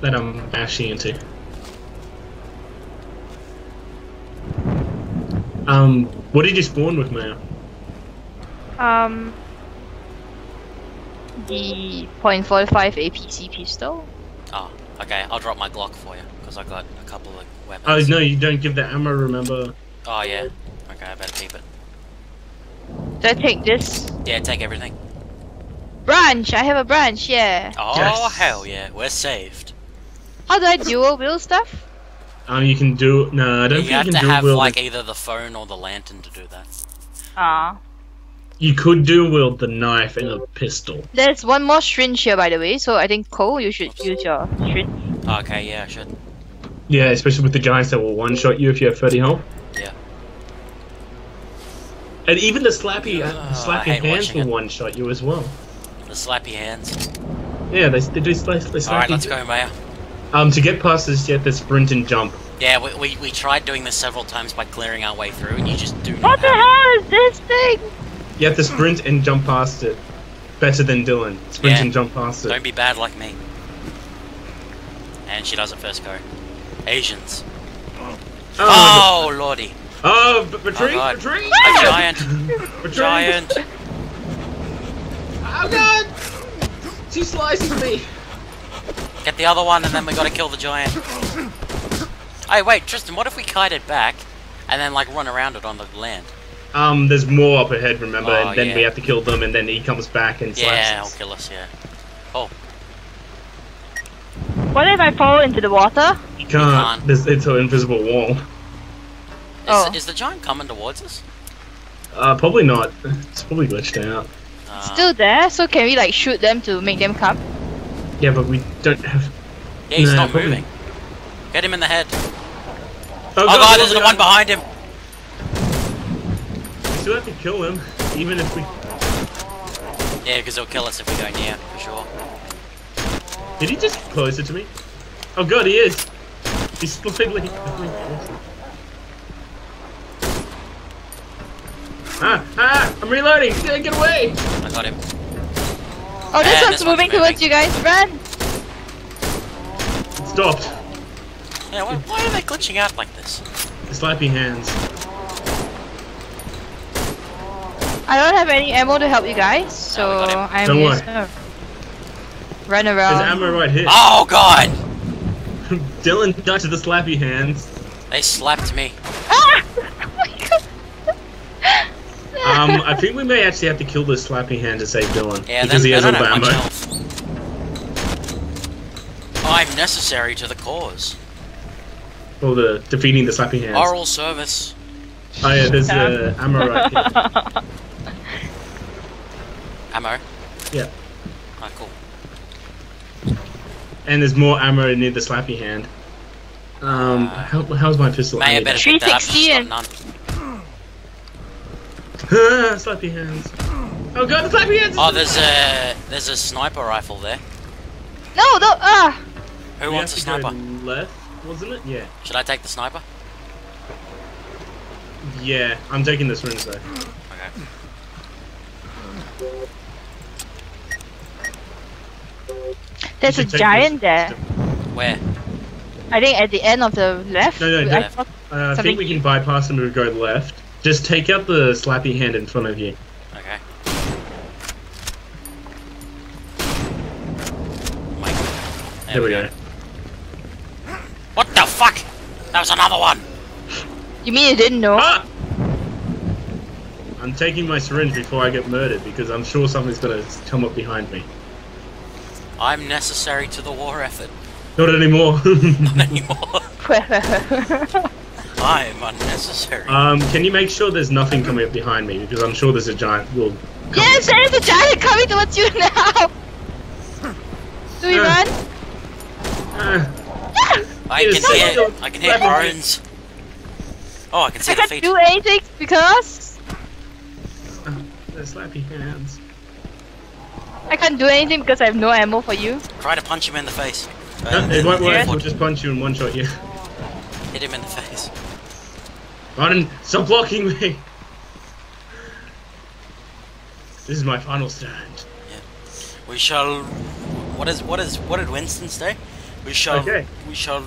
Speaker 3: that I'm bashing into. Um, what did you spawn with, Maya?
Speaker 4: Um, the .45 APC pistol.
Speaker 1: Oh, okay. I'll drop my Glock for you because I got a couple of weapons.
Speaker 3: Oh no, you don't give the ammo. Remember?
Speaker 1: Oh yeah. Okay, I better keep it.
Speaker 4: Did I take this
Speaker 1: Yeah, take everything.
Speaker 4: branch? I have a branch. Yeah.
Speaker 1: Oh
Speaker 3: Yes.
Speaker 1: hell yeah, we're saved.
Speaker 4: How do I dual wield stuff?
Speaker 3: Um, you can do. No, I don't
Speaker 1: you
Speaker 3: think
Speaker 1: have
Speaker 3: you
Speaker 1: to
Speaker 3: can do
Speaker 1: have
Speaker 3: wield.
Speaker 1: like either the phone or the lantern to do that.
Speaker 4: Ah.
Speaker 3: You could do wield the knife and a pistol.
Speaker 4: There's one more syringe here, by the way. So I think Cole, you should use your syringe.
Speaker 1: Okay, yeah, I should.
Speaker 3: Yeah, especially with the giants that will one shot you if you have 30 health.
Speaker 1: Yeah.
Speaker 3: And even the slappy, uh,
Speaker 1: Ugh,
Speaker 3: slappy hands will
Speaker 1: it.
Speaker 3: one shot you as well.
Speaker 1: The slappy hands.
Speaker 3: Yeah, they, they do they, they slap
Speaker 1: Alright, let's go, Maya.
Speaker 3: Um, to get past this, you have to sprint and jump.
Speaker 1: Yeah, we, we, we tried doing this several times by clearing our way through, and you just do not
Speaker 4: What the hell is this thing?
Speaker 3: You have to sprint and jump past it. Better than Dylan. Sprint
Speaker 1: Yeah.
Speaker 3: and jump past it.
Speaker 1: Don't be bad like me. And she does it first go. Asians.
Speaker 3: Oh,
Speaker 1: Oh, lordy.
Speaker 3: oh, b- retreat,
Speaker 1: Oh,
Speaker 3: retreat,
Speaker 1: A giant.
Speaker 3: retreat.
Speaker 1: Giant.
Speaker 3: Oh god, she slices me.
Speaker 1: Get the other one, and then we gotta kill the giant. Hey, wait, Tristan, what if we kite it back, and then, like, run around it on the land?
Speaker 3: Um, there's more up ahead, remember,
Speaker 1: Oh,
Speaker 3: and then we have to kill them, and then he comes back and slaps
Speaker 1: Yeah, he'll
Speaker 3: us.
Speaker 1: kill us, yeah. Oh,
Speaker 4: What if I fall into the water?
Speaker 3: You can't.
Speaker 1: can't.
Speaker 3: There's, it's an invisible wall.
Speaker 1: is,
Speaker 4: Oh.
Speaker 1: is the giant coming towards us?
Speaker 3: Uh, probably not. It's probably glitched out.
Speaker 1: Uh,
Speaker 4: Still there? So can we like shoot them to make them come?
Speaker 3: Yeah, but we don't have.
Speaker 1: Yeah, he's
Speaker 3: Nah,
Speaker 1: not
Speaker 3: probably-
Speaker 1: moving. Get him in the head.
Speaker 3: Oh,
Speaker 1: Oh god, there's the one behind him!
Speaker 3: We still have to kill him, even if we.
Speaker 1: Yeah, because he'll kill us if we go near, for sure.
Speaker 3: Did he just get closer to me? Oh god, he is. He's slightly. Ah, ah! I'm reloading. Get away!
Speaker 1: I got him.
Speaker 4: Oh, this
Speaker 1: Yeah,
Speaker 4: one's
Speaker 1: this one's
Speaker 4: moving
Speaker 1: moving.
Speaker 4: towards you guys. Run!
Speaker 3: Stopped.
Speaker 1: Yeah, why, why are they glitching out like this?
Speaker 3: Slappy hands.
Speaker 4: I don't have any ammo to help you guys, so
Speaker 1: we got
Speaker 4: I'm
Speaker 3: Don't
Speaker 4: just
Speaker 3: worry.
Speaker 4: gonna run
Speaker 3: There's
Speaker 4: around.
Speaker 3: ammo right here.
Speaker 1: Oh god!
Speaker 3: Dylan got to the slappy hands.
Speaker 1: They slapped me.
Speaker 4: Ah! My god!
Speaker 3: Um, I think we may actually have to kill this slappy hand to save Dylan
Speaker 1: Yeah,
Speaker 3: because
Speaker 1: then
Speaker 3: he has all
Speaker 1: don't
Speaker 3: the ammo.
Speaker 1: I'm necessary to the cause.
Speaker 3: Or the defeating the slappy hand.
Speaker 1: Oral service.
Speaker 3: Oh yeah, there's uh, ammo right here.
Speaker 1: Ammo.
Speaker 3: Yeah,
Speaker 1: Oh, cool.
Speaker 3: and there's more ammo near the slappy hand. Um,
Speaker 1: Uh,
Speaker 3: how, how's my pistol? I
Speaker 1: May I
Speaker 3: need
Speaker 1: better
Speaker 3: that.
Speaker 1: pick that up.
Speaker 4: 360
Speaker 1: she's got
Speaker 4: and-
Speaker 1: none.
Speaker 3: Ah, slappy hands. Oh god, the slappy hands!
Speaker 1: Oh, there's a there's a sniper rifle there.
Speaker 4: No, no, ah!
Speaker 1: Who
Speaker 3: We
Speaker 1: wants a
Speaker 3: have to go
Speaker 1: sniper?
Speaker 3: Left, wasn't it? Yeah.
Speaker 1: Should I take the sniper?
Speaker 3: Yeah, I'm taking this syringe though.
Speaker 1: Okay.
Speaker 4: There's a giant
Speaker 3: this.
Speaker 4: there.
Speaker 1: Where?
Speaker 4: I think at the end of the left.
Speaker 3: No, no,
Speaker 4: I
Speaker 1: left.
Speaker 4: thought-
Speaker 3: Uh, I think we can bypass them if we go left. Just take out the slappy hand in front of you.
Speaker 1: Okay. Wait.
Speaker 3: There, we go.
Speaker 1: What the fuck? That was another one.
Speaker 4: You mean you didn't know?
Speaker 3: Ah! I'm taking my syringe before I get murdered because I'm sure something's gonna come up behind me.
Speaker 1: I'm necessary to the war effort.
Speaker 3: Not anymore.
Speaker 1: Not anymore. I'm unnecessary.
Speaker 3: um, can you make sure there's nothing coming up behind me because I'm sure there's a giant. Will.
Speaker 4: yes, there's a giant coming towards you now! Do we
Speaker 3: Uh.
Speaker 4: run?
Speaker 3: Ah,
Speaker 1: I
Speaker 3: It
Speaker 1: can
Speaker 3: is so
Speaker 1: hear.
Speaker 3: still
Speaker 1: I can hear
Speaker 3: slapping me.
Speaker 1: groans. Oh, I can see
Speaker 4: I
Speaker 1: the
Speaker 4: can't
Speaker 1: feet.
Speaker 4: do anything because
Speaker 3: the slappy hands.
Speaker 4: I can't do anything because I have no ammo for you.
Speaker 1: Try to punch him in the face.
Speaker 3: No,
Speaker 1: Uh,
Speaker 3: it won't work.
Speaker 4: Yes.
Speaker 3: We'll just punch you in one shot. Yeah.
Speaker 1: hit him in the face.
Speaker 3: Arden, stop blocking me. This is my final stand.
Speaker 1: We shall. What is what is what did Winston say? We shall.
Speaker 3: Okay.
Speaker 1: We shall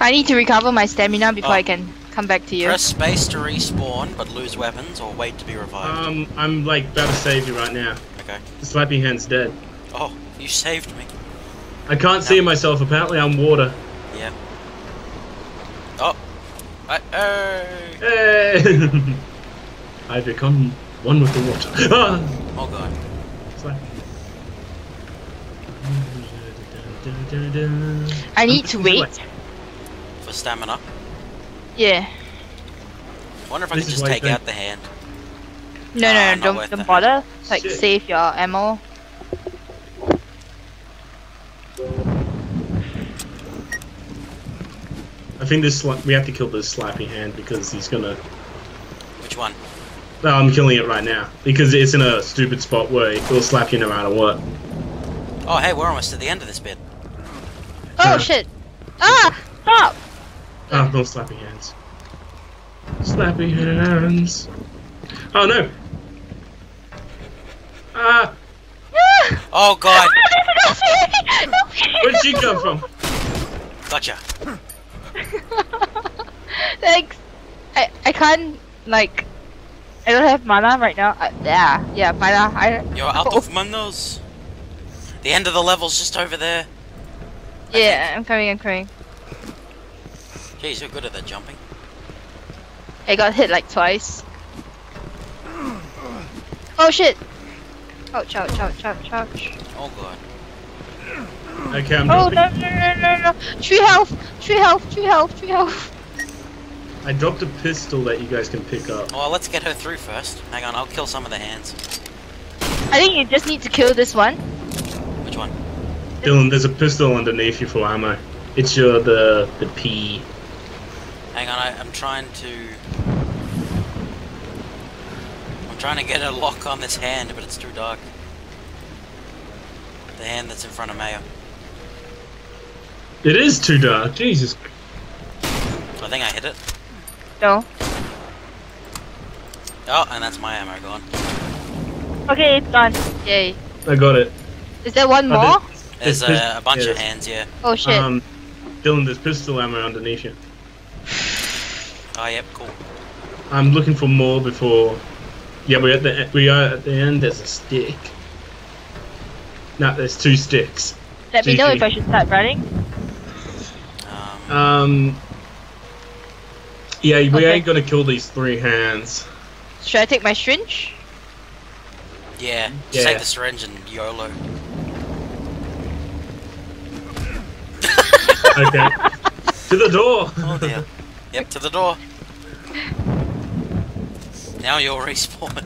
Speaker 4: I need to recover my stamina before
Speaker 1: Oh.
Speaker 4: I can come back to you.
Speaker 1: press space to respawn, but lose weapons, or wait to be revived.
Speaker 3: Um, I'm like about to save you right now.
Speaker 1: okay.
Speaker 3: The slappy hand's dead.
Speaker 1: Oh, you saved me.
Speaker 3: I can't see myself. Apparently, I'm water.
Speaker 1: Yeah. Oh. I, uh,
Speaker 3: Hey! I become one with the water. Ah!
Speaker 1: oh god.
Speaker 3: Slap.
Speaker 4: I need to wait.
Speaker 1: For stamina.
Speaker 4: Yeah.
Speaker 1: I wonder if I
Speaker 3: This
Speaker 1: can
Speaker 3: is
Speaker 1: just take
Speaker 3: I
Speaker 1: out the hand.
Speaker 4: No, no,
Speaker 1: not
Speaker 4: no, don't, don't bother. Like,
Speaker 3: Shit.
Speaker 4: save your ammo.
Speaker 3: Think this we have to kill this slappy hand because he's gonna.
Speaker 1: Which one?
Speaker 3: No, I'm killing it right now because it's in a stupid spot where it'll slap you no matter what.
Speaker 1: Oh, hey, we're almost at the end of this bit.
Speaker 4: Oh
Speaker 3: Yeah.
Speaker 4: shit! Ah! Stop!
Speaker 3: Ah, no slappy hands. Slappy hands. Oh no! Ah!
Speaker 4: Ah!
Speaker 1: Oh god.
Speaker 3: Where'd she come from?
Speaker 1: Gotcha.
Speaker 4: Thanks. I I can't like. I don't have mana right now. Uh, yeah, yeah, mana. I
Speaker 1: You're out of manos. The end of the level's just over there.
Speaker 4: yeah, I'm coming. I'm coming.
Speaker 1: Jeez, you're good at that jumping.
Speaker 4: I got hit like twice. Oh shit! Ouch! Ouch! Ouch! Ouch! Ouch!
Speaker 1: Oh god.
Speaker 3: Okay, I'm
Speaker 4: Oh no no no no no! Tree health! Tree health! Tree health! Tree health!
Speaker 3: I dropped a pistol that you guys can pick up.
Speaker 1: Well, let's get her through first. Hang on, I'll kill some of the hands.
Speaker 4: I think you just need to kill this one.
Speaker 1: Which one?
Speaker 3: Dylan, there's a pistol underneath you for ammo. It's your the the P.
Speaker 1: Hang on, I, I'm trying to. I'm trying to get a lock on this hand, but it's too dark. The hand that's in front of Mayo.
Speaker 3: It is too dark. Jesus.
Speaker 1: I think I hit it.
Speaker 4: No.
Speaker 1: Oh, and that's my ammo gone.
Speaker 4: Okay, it's gone. Yay.
Speaker 3: I got it.
Speaker 4: Is there one more?
Speaker 1: There's
Speaker 3: There's
Speaker 1: a, a bunch of hands, yeah.
Speaker 4: Oh shit.
Speaker 3: Um, Dylan, there's pistol ammo underneath you.
Speaker 1: Oh, yep, cool.
Speaker 3: I'm looking for more before. Yeah, we're at the we are at the end. There's a stick. No, there's two sticks.
Speaker 4: Let me know if I should start running.
Speaker 1: Um.
Speaker 3: Yeah, we
Speaker 4: Okay.
Speaker 3: ain't gonna kill these three hands.
Speaker 4: Should I take my syringe?
Speaker 1: yeah,
Speaker 3: Yeah.
Speaker 1: take the syringe and YOLO.
Speaker 3: Okay. to the door.
Speaker 1: Oh dear. yep, to the door. Now you'll respawn.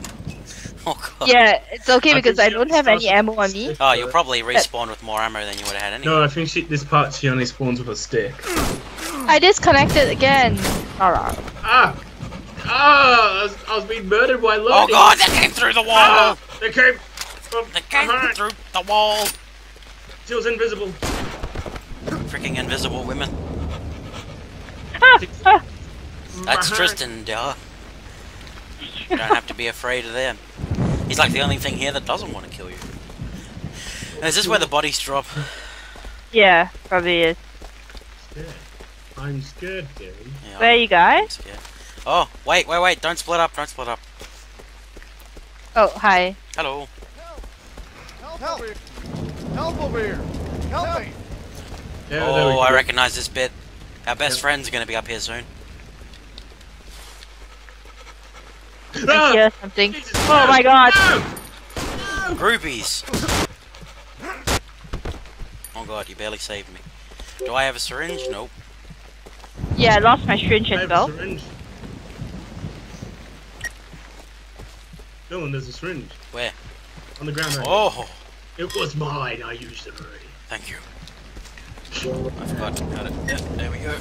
Speaker 1: Oh god.
Speaker 4: Yeah, it's okay because
Speaker 3: think
Speaker 4: I don't have any ammo on me.
Speaker 1: Oh, you'll probably respawn with more ammo than you would have had anyway.
Speaker 3: No, I think she, this part she only spawns with a stick.
Speaker 4: I disconnected again. Alright.
Speaker 3: Ah! Ah! I was, I was being murdered by
Speaker 1: Oh god, they came through the wall!
Speaker 3: Ah! They came from
Speaker 1: They came
Speaker 3: behind.
Speaker 1: through the wall!
Speaker 3: She was invisible.
Speaker 1: Freaking invisible women.
Speaker 4: Ah, ah.
Speaker 1: That's
Speaker 3: Behind.
Speaker 1: Tristan, duh. You don't have to be afraid of them. He's like the only thing here that doesn't want to kill you. Is this where the bodies drop?
Speaker 4: Yeah, probably is.
Speaker 3: Scared. I'm scared, Gary.
Speaker 1: Yeah,
Speaker 4: Where are you
Speaker 1: I'm
Speaker 4: guys?
Speaker 1: Oh, wait, wait, wait, don't split up, don't split up.
Speaker 4: Oh, hi.
Speaker 1: Hello.
Speaker 5: Help, Help over here! Help over here! Help me!
Speaker 3: Yeah,
Speaker 1: Oh. I recognize this bit. Our best
Speaker 3: Yep.
Speaker 1: friend's are gonna be up here soon.
Speaker 4: I
Speaker 3: Ah!
Speaker 4: hear something.
Speaker 3: Jesus,
Speaker 4: Oh
Speaker 3: no!
Speaker 4: my god.
Speaker 3: No!
Speaker 1: Groupies! Oh god, you barely saved me. Do I have a syringe? Nope.
Speaker 4: Yeah, I lost my syringe
Speaker 3: I
Speaker 4: as
Speaker 3: have a
Speaker 4: well.
Speaker 3: syringe. Dylan, there's a syringe
Speaker 1: Where?
Speaker 3: on the ground. Right
Speaker 1: Oh,
Speaker 3: here. It was mine. I used it already.
Speaker 1: thank you. I forgot. Got it. Yeah, there we go.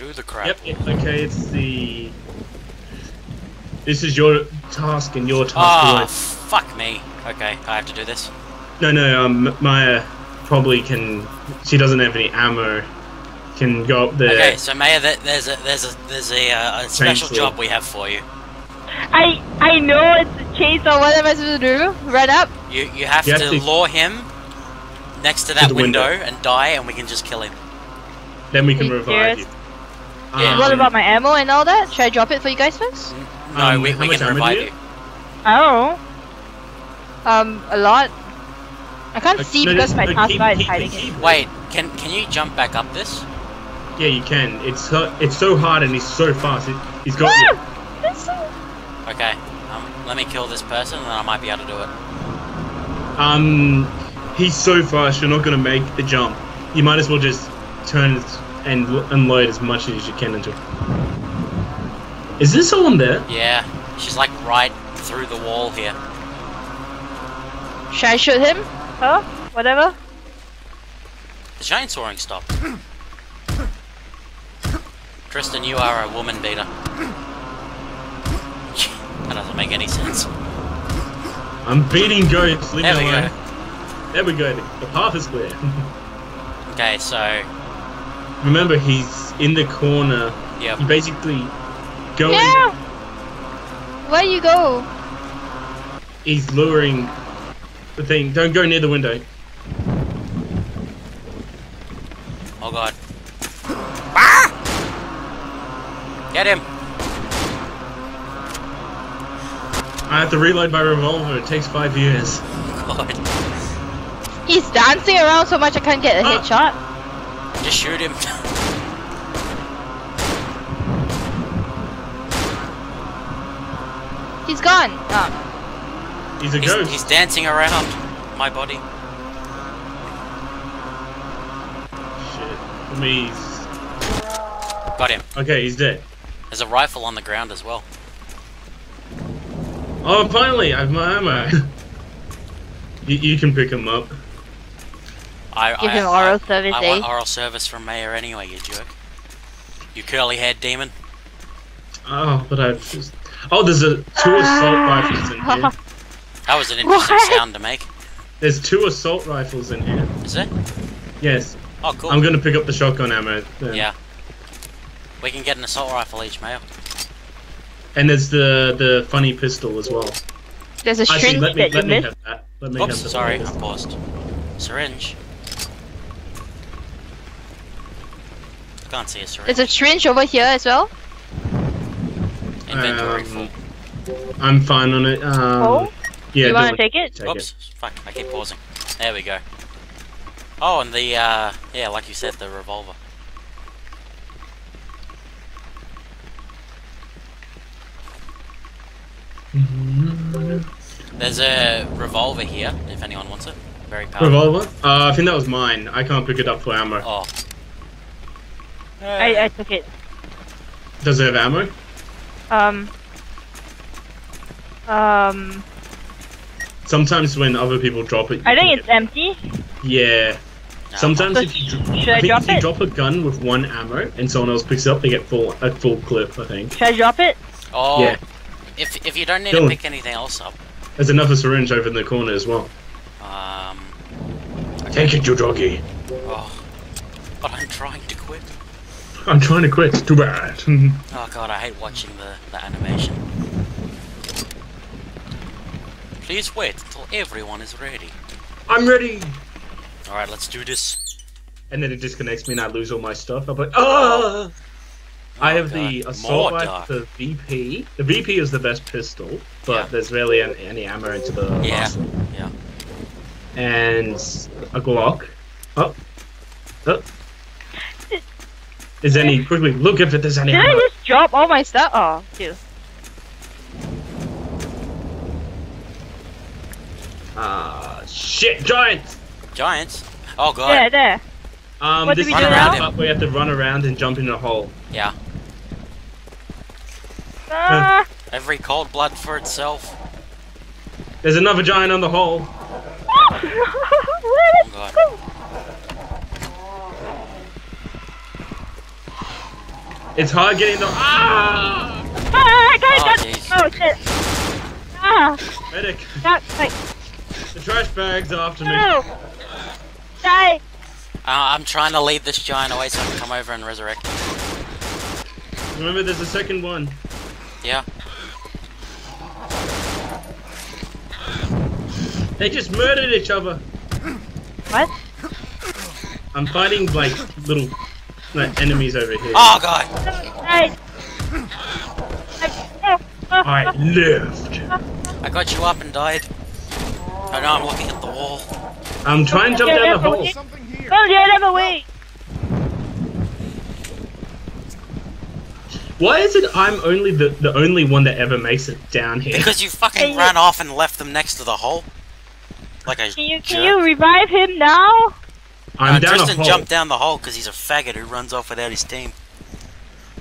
Speaker 1: Do the crap.
Speaker 3: Yep. yep, Okay, it's the This is your task and your task
Speaker 1: Oh,
Speaker 3: alone.
Speaker 1: fuck me. Okay, I have to do this.
Speaker 3: No, no, um, Maya probably can. She doesn't have any ammo. Can go up there.
Speaker 1: Okay, so Maya, there's a there's a there's a, uh, a special
Speaker 3: Chainsaw.
Speaker 1: job we have for you.
Speaker 4: I I know it's a chainsaw. What am I supposed to do? Run up?
Speaker 1: You you have
Speaker 3: You
Speaker 1: to
Speaker 3: have to-
Speaker 1: lure him next to that
Speaker 3: the
Speaker 1: window,
Speaker 3: window.
Speaker 1: and die, and we can just kill him.
Speaker 3: Then we can
Speaker 4: Are
Speaker 3: revive
Speaker 4: serious?
Speaker 3: you.
Speaker 1: Yeah.
Speaker 3: Um,
Speaker 4: what about my ammo and all that? Should I drop it for you guys first?
Speaker 1: No,
Speaker 3: Um,
Speaker 1: we, we can
Speaker 3: ammo
Speaker 1: revive
Speaker 3: you
Speaker 1: you.
Speaker 4: I don't know. Um, a lot. I can't
Speaker 3: Uh,
Speaker 4: see
Speaker 3: no,
Speaker 4: because
Speaker 3: no,
Speaker 4: my
Speaker 3: no,
Speaker 4: taskbar
Speaker 3: keep-
Speaker 4: is
Speaker 3: keep-
Speaker 4: hiding
Speaker 3: keep-
Speaker 4: it.
Speaker 1: Wait, can can you jump back up this?
Speaker 3: Yeah, you can. It's so, it's so hard and he's so fast. It, he's got you.
Speaker 4: So-
Speaker 1: Okay, um, let me kill this person, and then I might be able to do it.
Speaker 3: Um, he's so fast. You're not gonna make the jump. You might as well just turn and l- unload as much as you can into. Is there someone there?
Speaker 1: Yeah, she's like right through the wall here.
Speaker 4: Should I shoot him? Huh? Whatever.
Speaker 1: The chainsawing stop. Tristan, you are a woman beater. That doesn't make any sense.
Speaker 3: I'm beating ghosts. Leave
Speaker 1: There
Speaker 3: me
Speaker 1: we go.
Speaker 3: There we go. The path is clear.
Speaker 1: Okay, so
Speaker 3: Remember, he's in the corner.
Speaker 1: yeah,
Speaker 3: You basically go.
Speaker 4: Yeah. Where you go?
Speaker 3: He's luring the thing. Don't go near the window.
Speaker 1: oh god. Ah! Get him!
Speaker 3: I have to reload my revolver. It takes five years.
Speaker 1: God,
Speaker 4: He's dancing around so much I can't get a
Speaker 3: Ah.
Speaker 4: headshot.
Speaker 1: Just shoot him.
Speaker 4: He's gone. Oh.
Speaker 3: He's a
Speaker 1: He's,
Speaker 3: ghost.
Speaker 1: he's dancing around my body.
Speaker 3: Shit. For me, he's...
Speaker 1: Got him.
Speaker 3: Okay, he's dead.
Speaker 1: There's a rifle on the ground as well.
Speaker 3: Oh, finally, I have my ammo. you, you can pick him up.
Speaker 1: I,
Speaker 4: Give
Speaker 1: I,
Speaker 4: him
Speaker 1: I-
Speaker 4: oral service,
Speaker 1: I
Speaker 4: eh?
Speaker 1: want oral service from Mayor anyway, you jerk. You curly haired demon.
Speaker 3: Oh, but I've just... Oh, there's a two assault rifles in here.
Speaker 1: That was an interesting
Speaker 4: What?
Speaker 1: sound to make.
Speaker 3: There's two assault rifles in here.
Speaker 1: Is it?
Speaker 3: Yes.
Speaker 1: Oh, cool.
Speaker 3: I'm gonna pick up the shotgun ammo. then.
Speaker 1: Yeah. We can get an assault rifle each, Mayor.
Speaker 3: And there's the the funny pistol as well.
Speaker 4: There's a
Speaker 3: Actually,
Speaker 4: syringe
Speaker 3: let me
Speaker 4: that you
Speaker 3: let me
Speaker 4: missed.
Speaker 3: have that. Let me
Speaker 1: Oops,
Speaker 3: have
Speaker 1: sorry, I'm paused. Syringe. Can't see a syringe.
Speaker 4: There's a syringe over here as well.
Speaker 1: Inventory
Speaker 3: Um,
Speaker 1: full.
Speaker 3: I'm fine on it. Um,
Speaker 4: Oh?
Speaker 3: yeah.
Speaker 4: you wanna take it?
Speaker 3: Take
Speaker 1: Oops, fuck, I keep pausing. There we go. Oh, and the, uh, yeah, like you said, the revolver. There's a revolver here, if anyone wants it. Very powerful.
Speaker 3: Revolver? Uh, I think that was mine. I can't pick it up for ammo.
Speaker 1: Oh.
Speaker 4: I, I took it.
Speaker 3: Does it have ammo?
Speaker 4: Um. Um.
Speaker 3: Sometimes when other people drop it, you
Speaker 4: I think it's empty.
Speaker 3: yeah.
Speaker 1: No,
Speaker 3: Sometimes if you
Speaker 4: should
Speaker 3: I
Speaker 4: I drop
Speaker 3: if you
Speaker 4: it?
Speaker 3: drop a gun with one ammo and someone else picks it up, they get full a full clip. I think.
Speaker 4: Should I drop it?
Speaker 1: Oh,
Speaker 3: Yeah.
Speaker 1: if, if you don't need
Speaker 3: Dylan.
Speaker 1: to pick anything else up,
Speaker 3: There's another syringe over in the corner as well.
Speaker 1: um,
Speaker 3: Take it, you doggy.
Speaker 1: oh, but I'm trying to quit.
Speaker 3: I'm trying to quit. Too bad.
Speaker 1: Oh god, I hate watching the, the animation. Please wait until everyone is ready.
Speaker 3: I'm ready.
Speaker 1: Alright, let's do this.
Speaker 3: And then it disconnects me and I lose all my stuff. I'm like, ah! I
Speaker 1: Oh,
Speaker 3: have the assault rifle, the VP. The VP is the best pistol, but
Speaker 1: Yeah.
Speaker 3: there's rarely any, any ammo into the
Speaker 1: Yeah.
Speaker 3: muzzle.
Speaker 1: Yeah.
Speaker 3: And a Glock. Oh. Oh. Is any quickly look if there's any
Speaker 4: Did. I just drop all my stuff? Oh, phew.
Speaker 3: Ah, shit, giants!
Speaker 1: Giants? Oh god.
Speaker 4: There, there.
Speaker 3: Um,
Speaker 4: What do
Speaker 3: this
Speaker 4: we
Speaker 3: is
Speaker 1: do
Speaker 3: the
Speaker 1: now?
Speaker 3: part where you have to run around and jump in a hole.
Speaker 1: Yeah.
Speaker 4: Ah,
Speaker 1: Every cold blood for itself.
Speaker 3: There's another giant on the hole.
Speaker 4: Where
Speaker 1: Oh
Speaker 4: is-
Speaker 1: god.
Speaker 3: It's hard getting the. Ah!
Speaker 4: Ah, guys,
Speaker 1: Oh,
Speaker 4: guys.
Speaker 1: jeez.
Speaker 4: Oh shit! Ah!
Speaker 3: Medic,
Speaker 4: Not like
Speaker 3: the trash bag's after me.
Speaker 4: no! Die!
Speaker 1: Uh, I'm trying to lead this giant away so I can come over and resurrect him.
Speaker 3: Remember, there's a second one.
Speaker 1: Yeah.
Speaker 3: They just murdered each other.
Speaker 4: What?
Speaker 3: I'm fighting like little like, enemies over here.
Speaker 1: Oh god!
Speaker 4: Die!
Speaker 3: I lived.
Speaker 1: I got you up and died. Oh no, I'm looking at the wall.
Speaker 3: I'm trying to jump down the hole.
Speaker 5: Something here.
Speaker 4: Oh, the other way!
Speaker 3: Why is it I'm only the, the only one that ever makes it down here?
Speaker 1: Because you fucking
Speaker 4: you-
Speaker 1: ran off and left them next to the hole. Like a
Speaker 4: Can you
Speaker 1: jerk.
Speaker 4: can you revive him now?
Speaker 3: I'm
Speaker 1: Uh,
Speaker 3: down
Speaker 1: Tristan
Speaker 3: a hole.
Speaker 1: jumped down the hole because he's a faggot who runs off without his team.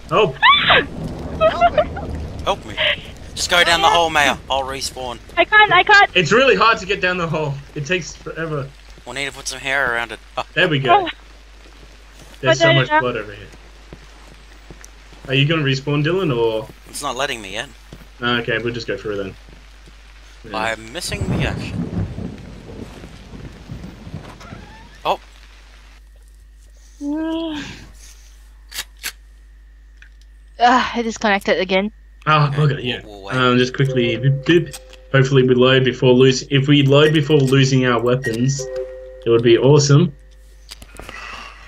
Speaker 3: Oh,
Speaker 5: Help me.
Speaker 1: Help me. Just go down the hole, Mayor. I'll respawn.
Speaker 4: I can't I can't.
Speaker 3: it's really hard to get down the hole. It takes forever.
Speaker 1: We'll need to put some hair around it. Oh,
Speaker 3: There we go.
Speaker 4: Oh,
Speaker 3: There's so much
Speaker 4: then-
Speaker 3: blood over here. Are you gonna respawn, Dylan, or?
Speaker 1: it's not letting me yet.
Speaker 3: Okay, we'll just go through then. Yeah.
Speaker 1: I'm missing the action.
Speaker 4: Ah, I disconnected again.
Speaker 3: Oh, look at yeah.
Speaker 1: We'll.
Speaker 3: Um, just quickly, boop, boop. Hopefully, we load before lose. If we load before losing our weapons, it would be awesome.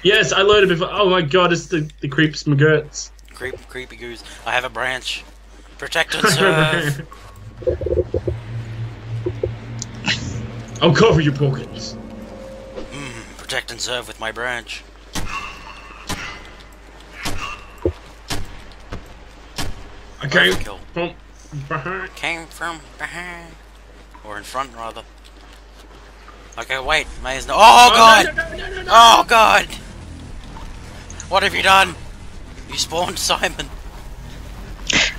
Speaker 3: Yes, I loaded before. Oh my god, it's the the creeps McGurts.
Speaker 1: creep, creepy goose. I have a branch. Protect and serve.
Speaker 3: I'll cover your pockets.
Speaker 1: mm, protect and serve with my branch.
Speaker 3: I came
Speaker 1: Overkill.
Speaker 3: from behind.
Speaker 1: Came from behind. Or in front, rather. Okay, wait. Mayor's no. Oh, oh God!
Speaker 3: no, no, no, no, no.
Speaker 1: Oh, God! What have you done? You spawned Simon.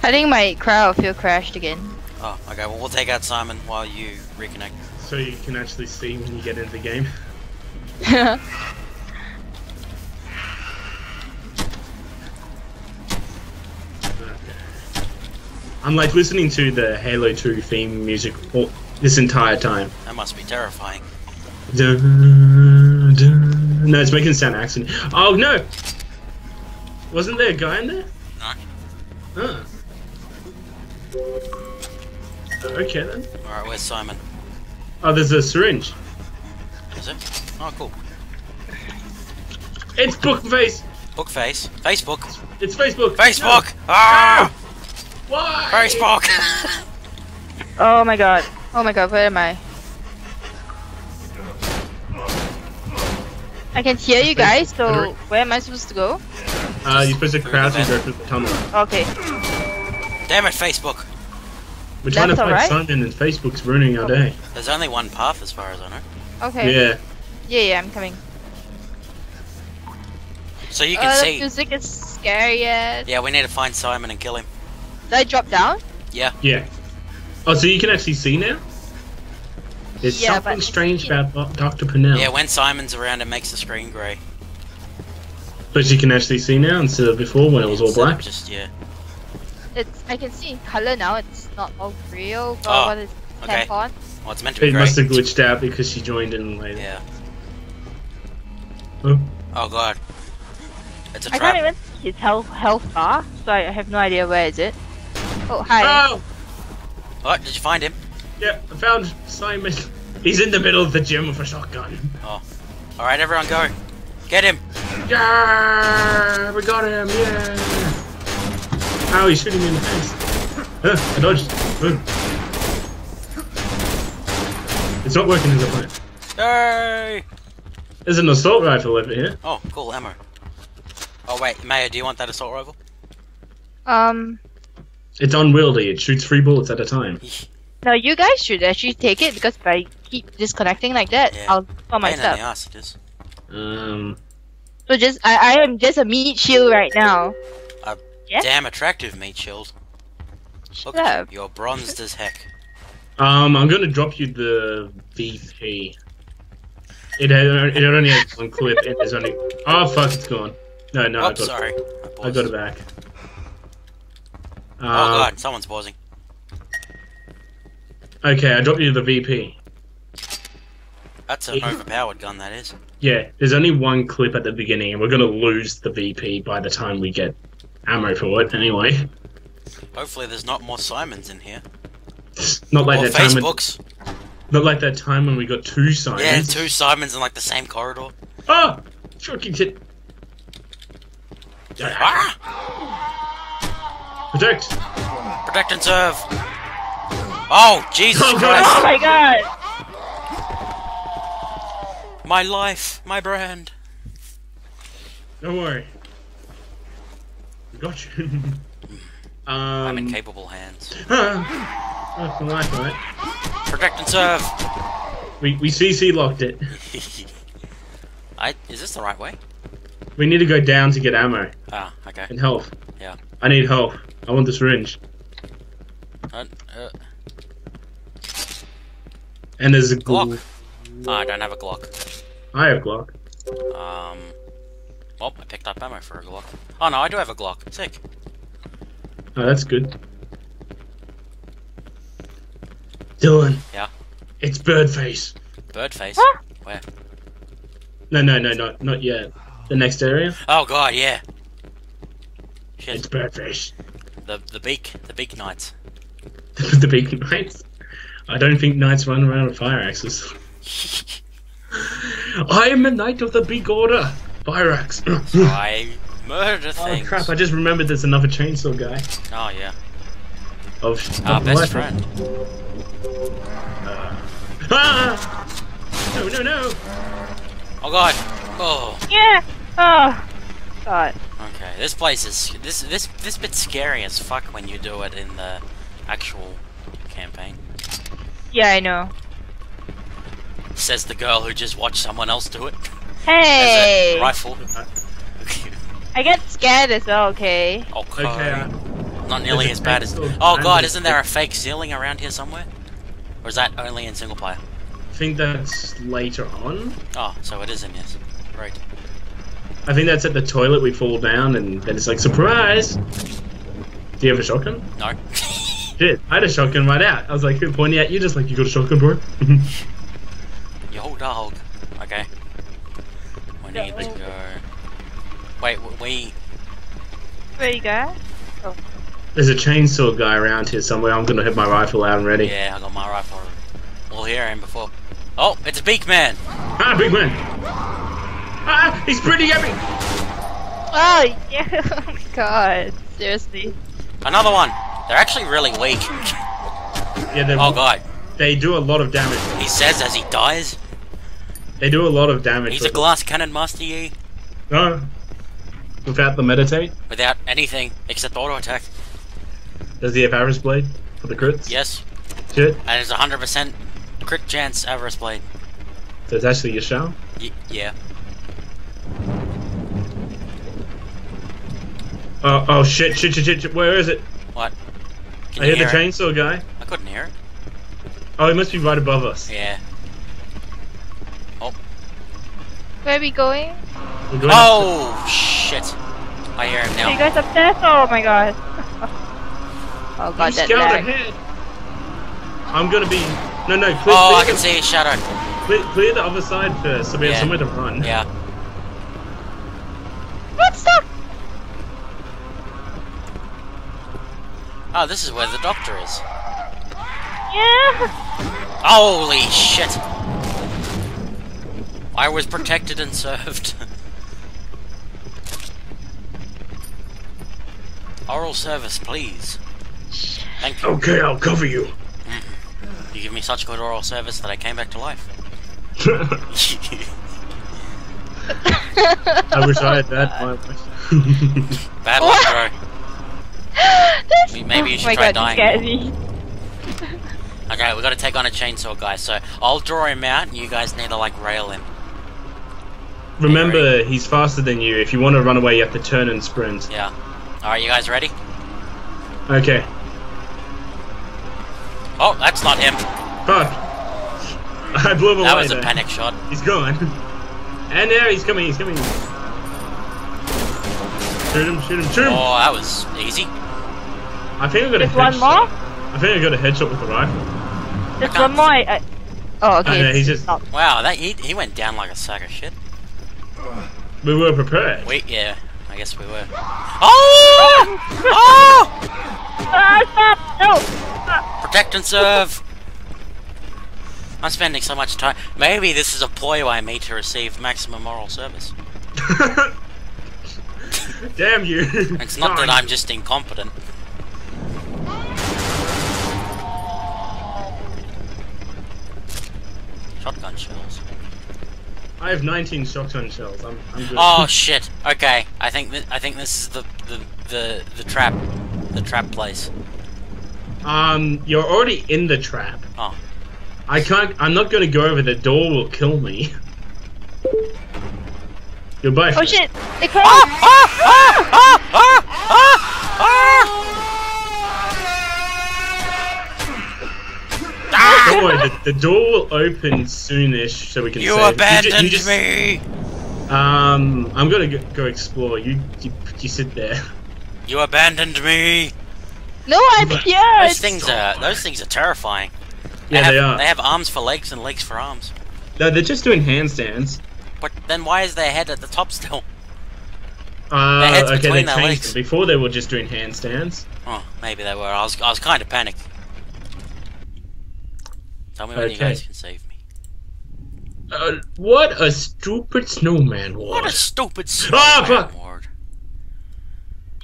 Speaker 4: I think my crowd field crashed again.
Speaker 1: Oh, okay. Well, we'll take out Simon while you reconnect.
Speaker 3: So you can actually see when you get into the game. I'm like listening to the Halo 2 theme music all, this entire time.
Speaker 1: That must be terrifying.
Speaker 3: Dun, dun. No, it's making sound accent. Oh no! Wasn't there a guy in there?
Speaker 1: No.
Speaker 3: Huh. Okay then.
Speaker 1: Alright, where's Simon?
Speaker 3: Oh, there's a syringe.
Speaker 1: Is it? Oh, cool.
Speaker 3: It's Bookface!
Speaker 1: Bookface. Facebook.
Speaker 3: It's Facebook!
Speaker 1: Facebook!
Speaker 3: No.
Speaker 1: Ah!
Speaker 3: Why?
Speaker 1: Facebook!
Speaker 4: oh my god. Oh my god, where am I? I can hear you guys, so where am I supposed to go?
Speaker 3: Uh, you're supposed to
Speaker 1: Through
Speaker 3: crouch
Speaker 1: the
Speaker 3: and go through the tunnel.
Speaker 4: Okay.
Speaker 1: Damn it, Facebook.
Speaker 3: We're trying to find
Speaker 4: alright.
Speaker 3: Simon and Facebook's ruining our day.
Speaker 1: There's only one path as far as I know.
Speaker 4: Okay.
Speaker 3: Yeah.
Speaker 4: Yeah, yeah, I'm coming.
Speaker 1: So you can
Speaker 4: uh,
Speaker 1: see.
Speaker 4: The music is scary yet.
Speaker 1: Yeah, we need to find Simon and kill him.
Speaker 4: Did I drop down?
Speaker 1: Yeah.
Speaker 3: Yeah. Oh, so you can actually see now? There's
Speaker 4: Yeah,
Speaker 3: something strange about Dr. Purnell.
Speaker 1: Yeah, when Simon's around, it makes the screen grey.
Speaker 3: But you can actually see now instead of before when it was all black.
Speaker 1: Just, yeah.
Speaker 4: It's I can see color now. It's not all real. But
Speaker 1: Oh,
Speaker 4: what is
Speaker 1: okay.
Speaker 4: tampon?
Speaker 1: Well, it's meant to be
Speaker 3: It
Speaker 1: grey.
Speaker 3: must have glitched out because she joined in later.
Speaker 1: Yeah.
Speaker 3: Oh.
Speaker 1: Oh, God. It's a trap.
Speaker 4: I can't even see his health health bar, so I have no idea where is it. Oh hi.
Speaker 3: Oh!
Speaker 1: What? Did you find him?
Speaker 3: Yeah, I found Simon. He's in the middle of the gym with a shotgun. Oh.
Speaker 1: Alright, everyone go. Get him!
Speaker 3: Yeah, we got him. Yeah. Ow, he's shooting me in the face. Uh, I dodged. Uh. It's not working as I planned.
Speaker 1: Yay!
Speaker 3: There's an assault rifle over here.
Speaker 1: Oh, cool, ammo. Oh, wait, Maya, do you want that assault rifle?
Speaker 4: Um.
Speaker 3: It's unwieldy. It shoots three bullets at a time.
Speaker 4: No, you guys should actually take it because if I keep disconnecting like that,
Speaker 1: Yeah.
Speaker 4: I'll kill
Speaker 1: Pain in the
Speaker 4: myself.
Speaker 1: ass, it is.
Speaker 3: Um,
Speaker 4: So just I, I am just a meat shield right now. Yeah?
Speaker 1: Damn attractive meat shield. Look
Speaker 4: Shut
Speaker 1: at
Speaker 4: up.
Speaker 1: you, you're bronzed as heck.
Speaker 3: um, I'm gonna drop you the VP. It had, it only has one clip and there's only. Oh fuck! It's gone. No, no, I
Speaker 1: Oops,
Speaker 3: got,
Speaker 1: sorry. I,
Speaker 3: I got it back.
Speaker 1: Oh
Speaker 3: Uh,
Speaker 1: god, someone's pausing.
Speaker 3: Okay, I dropped you the VP.
Speaker 1: That's an overpowered gun, that is.
Speaker 3: Yeah, there's only one clip at the beginning, and we're gonna lose the VP by the time we get ammo for it. Anyway,
Speaker 1: Hopefully, there's not more Simons in here.
Speaker 3: not like
Speaker 1: or
Speaker 3: that time. When, not like that time when we got two Simons.
Speaker 1: Yeah, two Simons in like the same corridor.
Speaker 3: Ah, shocking hit.
Speaker 1: Ah!
Speaker 3: Protect.
Speaker 1: Protect and serve. Oh, Jesus
Speaker 3: Oh,
Speaker 1: Christ.
Speaker 4: Oh my god!
Speaker 1: My life, my brand.
Speaker 3: Don't worry. We got you. um,
Speaker 1: I'm in capable hands.
Speaker 3: that's the life, right?
Speaker 1: Protect and serve.
Speaker 3: We we CC locked it.
Speaker 1: I is this the right way?
Speaker 3: We need to go down to get ammo
Speaker 1: Ah, okay.
Speaker 3: and health.
Speaker 1: Yeah.
Speaker 3: I need help. I want the syringe.
Speaker 1: Uh, uh,
Speaker 3: And there's a
Speaker 1: Glock.
Speaker 3: Glock.
Speaker 1: oh, I don't have a Glock.
Speaker 3: I have Glock.
Speaker 1: Um. Well, I picked up ammo for a Glock. Oh no, I do have a Glock. Sick.
Speaker 3: Oh, that's good. Dylan.
Speaker 1: Yeah.
Speaker 3: It's Birdface.
Speaker 1: Birdface.
Speaker 4: Huh?
Speaker 1: Where?
Speaker 3: No, no, no, not not yet. The next area.
Speaker 1: Oh god, yeah. Shit.
Speaker 3: It's Birdface.
Speaker 1: The the beak, the beak knights.
Speaker 3: the big knights. I don't think knights run around with fire axes. I am a knight of the big order. Fire axe. oh
Speaker 1: I murder things.
Speaker 3: crap! I just remembered there's another chainsaw guy.
Speaker 1: Oh yeah.
Speaker 3: Of
Speaker 1: Our
Speaker 3: of
Speaker 1: best
Speaker 3: life.
Speaker 1: friend.
Speaker 3: Ah! No, no, no!
Speaker 1: Oh god. Oh.
Speaker 4: Yeah! Oh! God.
Speaker 1: Okay. This place is this this this bit scary as fuck when you do it in the actual campaign.
Speaker 4: Yeah, I know.
Speaker 1: Says the girl who just watched someone else do it.
Speaker 4: Hey!
Speaker 1: A rifle.
Speaker 4: I get scared as well, okay?
Speaker 1: okay.
Speaker 3: Okay,
Speaker 1: Not nearly as bad as. Oh god, isn't there a
Speaker 3: fake-
Speaker 1: fake ceiling around here somewhere? Or is that only in single player?
Speaker 3: I think that's later on.
Speaker 1: Oh, so it is in this. Right.
Speaker 3: I think that's at the toilet. We fall down, and then it's like surprise. Do you have a shotgun?
Speaker 1: No.
Speaker 3: Shit, I had a shotgun right out. I was like who pointing at you, just like you got a shotgun, bro.
Speaker 1: Yo, dog. Okay. We need to go. Wait, w- we.
Speaker 4: Where you go?
Speaker 3: There's a chainsaw guy around here somewhere. I'm gonna have my rifle out and ready.
Speaker 1: Yeah, I got my rifle. We'll hear him before. Oh, it's a beak man.
Speaker 3: Ah, big man. Ah, he's pretty epic.
Speaker 4: Oh, yeah! oh my god. Seriously.
Speaker 1: Another one. They're actually really weak.
Speaker 3: Yeah, they
Speaker 1: Oh god.
Speaker 3: they do a lot of damage.
Speaker 1: He says as he dies.
Speaker 3: They do a lot of damage.
Speaker 1: He's a glass cannon master Yi,
Speaker 3: No. Without the meditate,
Speaker 1: without anything except auto attack.
Speaker 3: does he have Avarice blade for the crits?
Speaker 1: Yes,
Speaker 3: Shit.
Speaker 1: and it's a hundred percent crit chance Avarice blade.
Speaker 3: So it's actually your shell.
Speaker 1: Y- yeah.
Speaker 3: Oh, oh shit, shit, shit, shit, shit. Where is it?
Speaker 1: What? Can
Speaker 3: I
Speaker 1: you
Speaker 3: hear the
Speaker 1: it?
Speaker 3: chainsaw guy.
Speaker 1: I couldn't hear it.
Speaker 3: Oh, he must be right above us.
Speaker 1: Yeah. Oh.
Speaker 4: Where are we going?
Speaker 3: We're going
Speaker 1: Oh shit! I hear him
Speaker 4: Are you
Speaker 1: now.
Speaker 4: guys upstairs? Oh my god. oh god,
Speaker 3: He
Speaker 4: that
Speaker 3: scaled
Speaker 4: lag.
Speaker 3: ahead. I'm gonna be. No, no, clear,
Speaker 1: Oh,
Speaker 3: clear,
Speaker 1: I can
Speaker 3: the,
Speaker 1: see his shadow.
Speaker 3: clear, clear the other side first so we have somewhere to run.
Speaker 1: Yeah.
Speaker 4: What's that?
Speaker 1: Oh, this is where the doctor is.
Speaker 4: Yeah!
Speaker 1: Holy shit! I was protected and served. Oral service, please. Thank you.
Speaker 3: Okay, I'll cover you. Mm-hmm.
Speaker 1: You give me such good oral service that I came back to life.
Speaker 3: I wish I had that. Uh, my-
Speaker 1: Bad luck, bro. Maybe you oh should
Speaker 4: oh
Speaker 1: try
Speaker 4: god,
Speaker 1: dying
Speaker 4: you scared me.
Speaker 1: Okay, we gotta take on a chainsaw guy, so I'll draw him out and you guys need to like rail him.
Speaker 3: Remember, he's faster than you. If you want to run away, you have to turn and sprint.
Speaker 1: Yeah. Alright, you guys ready?
Speaker 3: Okay.
Speaker 1: Oh, that's not him.
Speaker 3: Fuck. I blew him
Speaker 1: That
Speaker 3: away.
Speaker 1: was a
Speaker 3: there.
Speaker 1: panic shot.
Speaker 3: He's gone. And there, he's coming. He's coming. Shoot him! Shoot him! Shoot him!
Speaker 1: Oh, that was easy.
Speaker 3: I think I got a
Speaker 4: Just one
Speaker 3: headshot.
Speaker 4: more?
Speaker 3: I think I got a headshot with the rifle.
Speaker 4: There's one more. I, I... Oh, okay.
Speaker 3: I know, uh,
Speaker 4: it's
Speaker 3: he's just-
Speaker 4: not-
Speaker 1: Wow, that he, he went down like a sack of shit.
Speaker 3: We were prepared.
Speaker 1: Wait, yeah, I guess we were. Oh! Oh!
Speaker 4: Ah, stop! No!
Speaker 1: Protect and serve. I'm spending so much time. Maybe this is a ploy by me to receive maximum moral service.
Speaker 3: Damn you.
Speaker 1: It's not that I'm just incompetent. Shotgun shells.
Speaker 3: I have 19 shotgun shells. I'm, I'm.
Speaker 1: Oh shit. Okay, I think th- I think this is the the the the trap, the trap place.
Speaker 3: Um, you're already in the trap.
Speaker 1: Oh.
Speaker 3: I can't. I'm not gonna go over. The door will kill me. Goodbye.
Speaker 4: Oh shit! They closed!
Speaker 3: Don't worry, the, the door will open soonish, so we can.
Speaker 1: You
Speaker 3: save. ju-
Speaker 1: abandoned
Speaker 3: you just-
Speaker 1: me.
Speaker 3: Um, I'm gonna go, go explore. You, you, you sit there.
Speaker 1: You abandoned me.
Speaker 4: No, I'm
Speaker 3: But-
Speaker 4: here!
Speaker 1: Those things are those things are terrifying.
Speaker 3: Yeah,
Speaker 1: have,
Speaker 3: they are.
Speaker 1: They have arms for legs and legs for arms.
Speaker 3: No, they're just doing handstands.
Speaker 1: But then why is their head at the top still?
Speaker 3: Uh,
Speaker 1: Their heads
Speaker 3: okay, they
Speaker 1: their
Speaker 3: changed
Speaker 1: legs.
Speaker 3: it. Before they were just doing handstands.
Speaker 1: Oh, maybe they were. I was I was kind of panicked. Tell me when you
Speaker 3: Okay.
Speaker 1: guys can save me.
Speaker 3: Uh, what a stupid snowman was.
Speaker 1: What a stupid
Speaker 3: Ah,
Speaker 1: snowman
Speaker 3: fuck.
Speaker 1: word.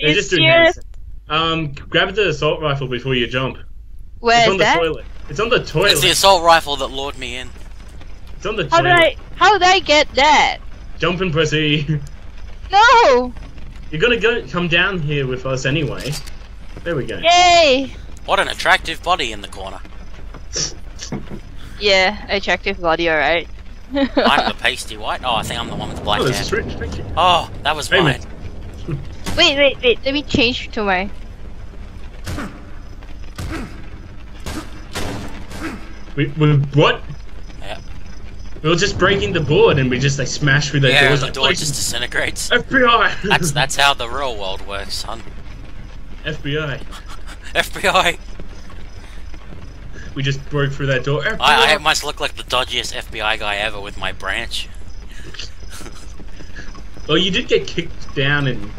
Speaker 3: They're just doing handstands. Um, grab the assault rifle before you jump.
Speaker 4: Where
Speaker 3: it's
Speaker 4: is
Speaker 3: on the
Speaker 4: that?
Speaker 3: toilet. It's on the toilet.
Speaker 1: It's the assault rifle that lured me in.
Speaker 3: It's on the
Speaker 4: How did
Speaker 3: toilet.
Speaker 4: I? How did I get that?
Speaker 3: Jumping pussy.
Speaker 4: No!
Speaker 3: You're gonna go come down here with us anyway. There we go.
Speaker 4: Yay!
Speaker 1: What an attractive body in the corner.
Speaker 4: Yeah, attractive body, alright.
Speaker 1: I'm the pasty white. Oh, I think I'm the one with the black
Speaker 3: Oh,
Speaker 1: hair.
Speaker 3: is rich. Thank you.
Speaker 1: Oh, that was
Speaker 3: Hey,
Speaker 1: mine.
Speaker 4: wait, wait, wait. Let me change to my.
Speaker 3: We, we what?
Speaker 1: Yeah.
Speaker 3: We were just breaking the board and we just like smashed through the
Speaker 1: Yeah,
Speaker 3: doors.
Speaker 1: the
Speaker 3: like,
Speaker 1: door
Speaker 3: "Like,
Speaker 1: just disintegrates.
Speaker 3: FBI.
Speaker 1: That's that's how the real world works, son.
Speaker 3: FBI.
Speaker 1: FBI.
Speaker 3: We just broke through that door. FBI.
Speaker 1: I, I must look like the dodgiest FBI guy ever with my branch.
Speaker 3: Well, you did get kicked down and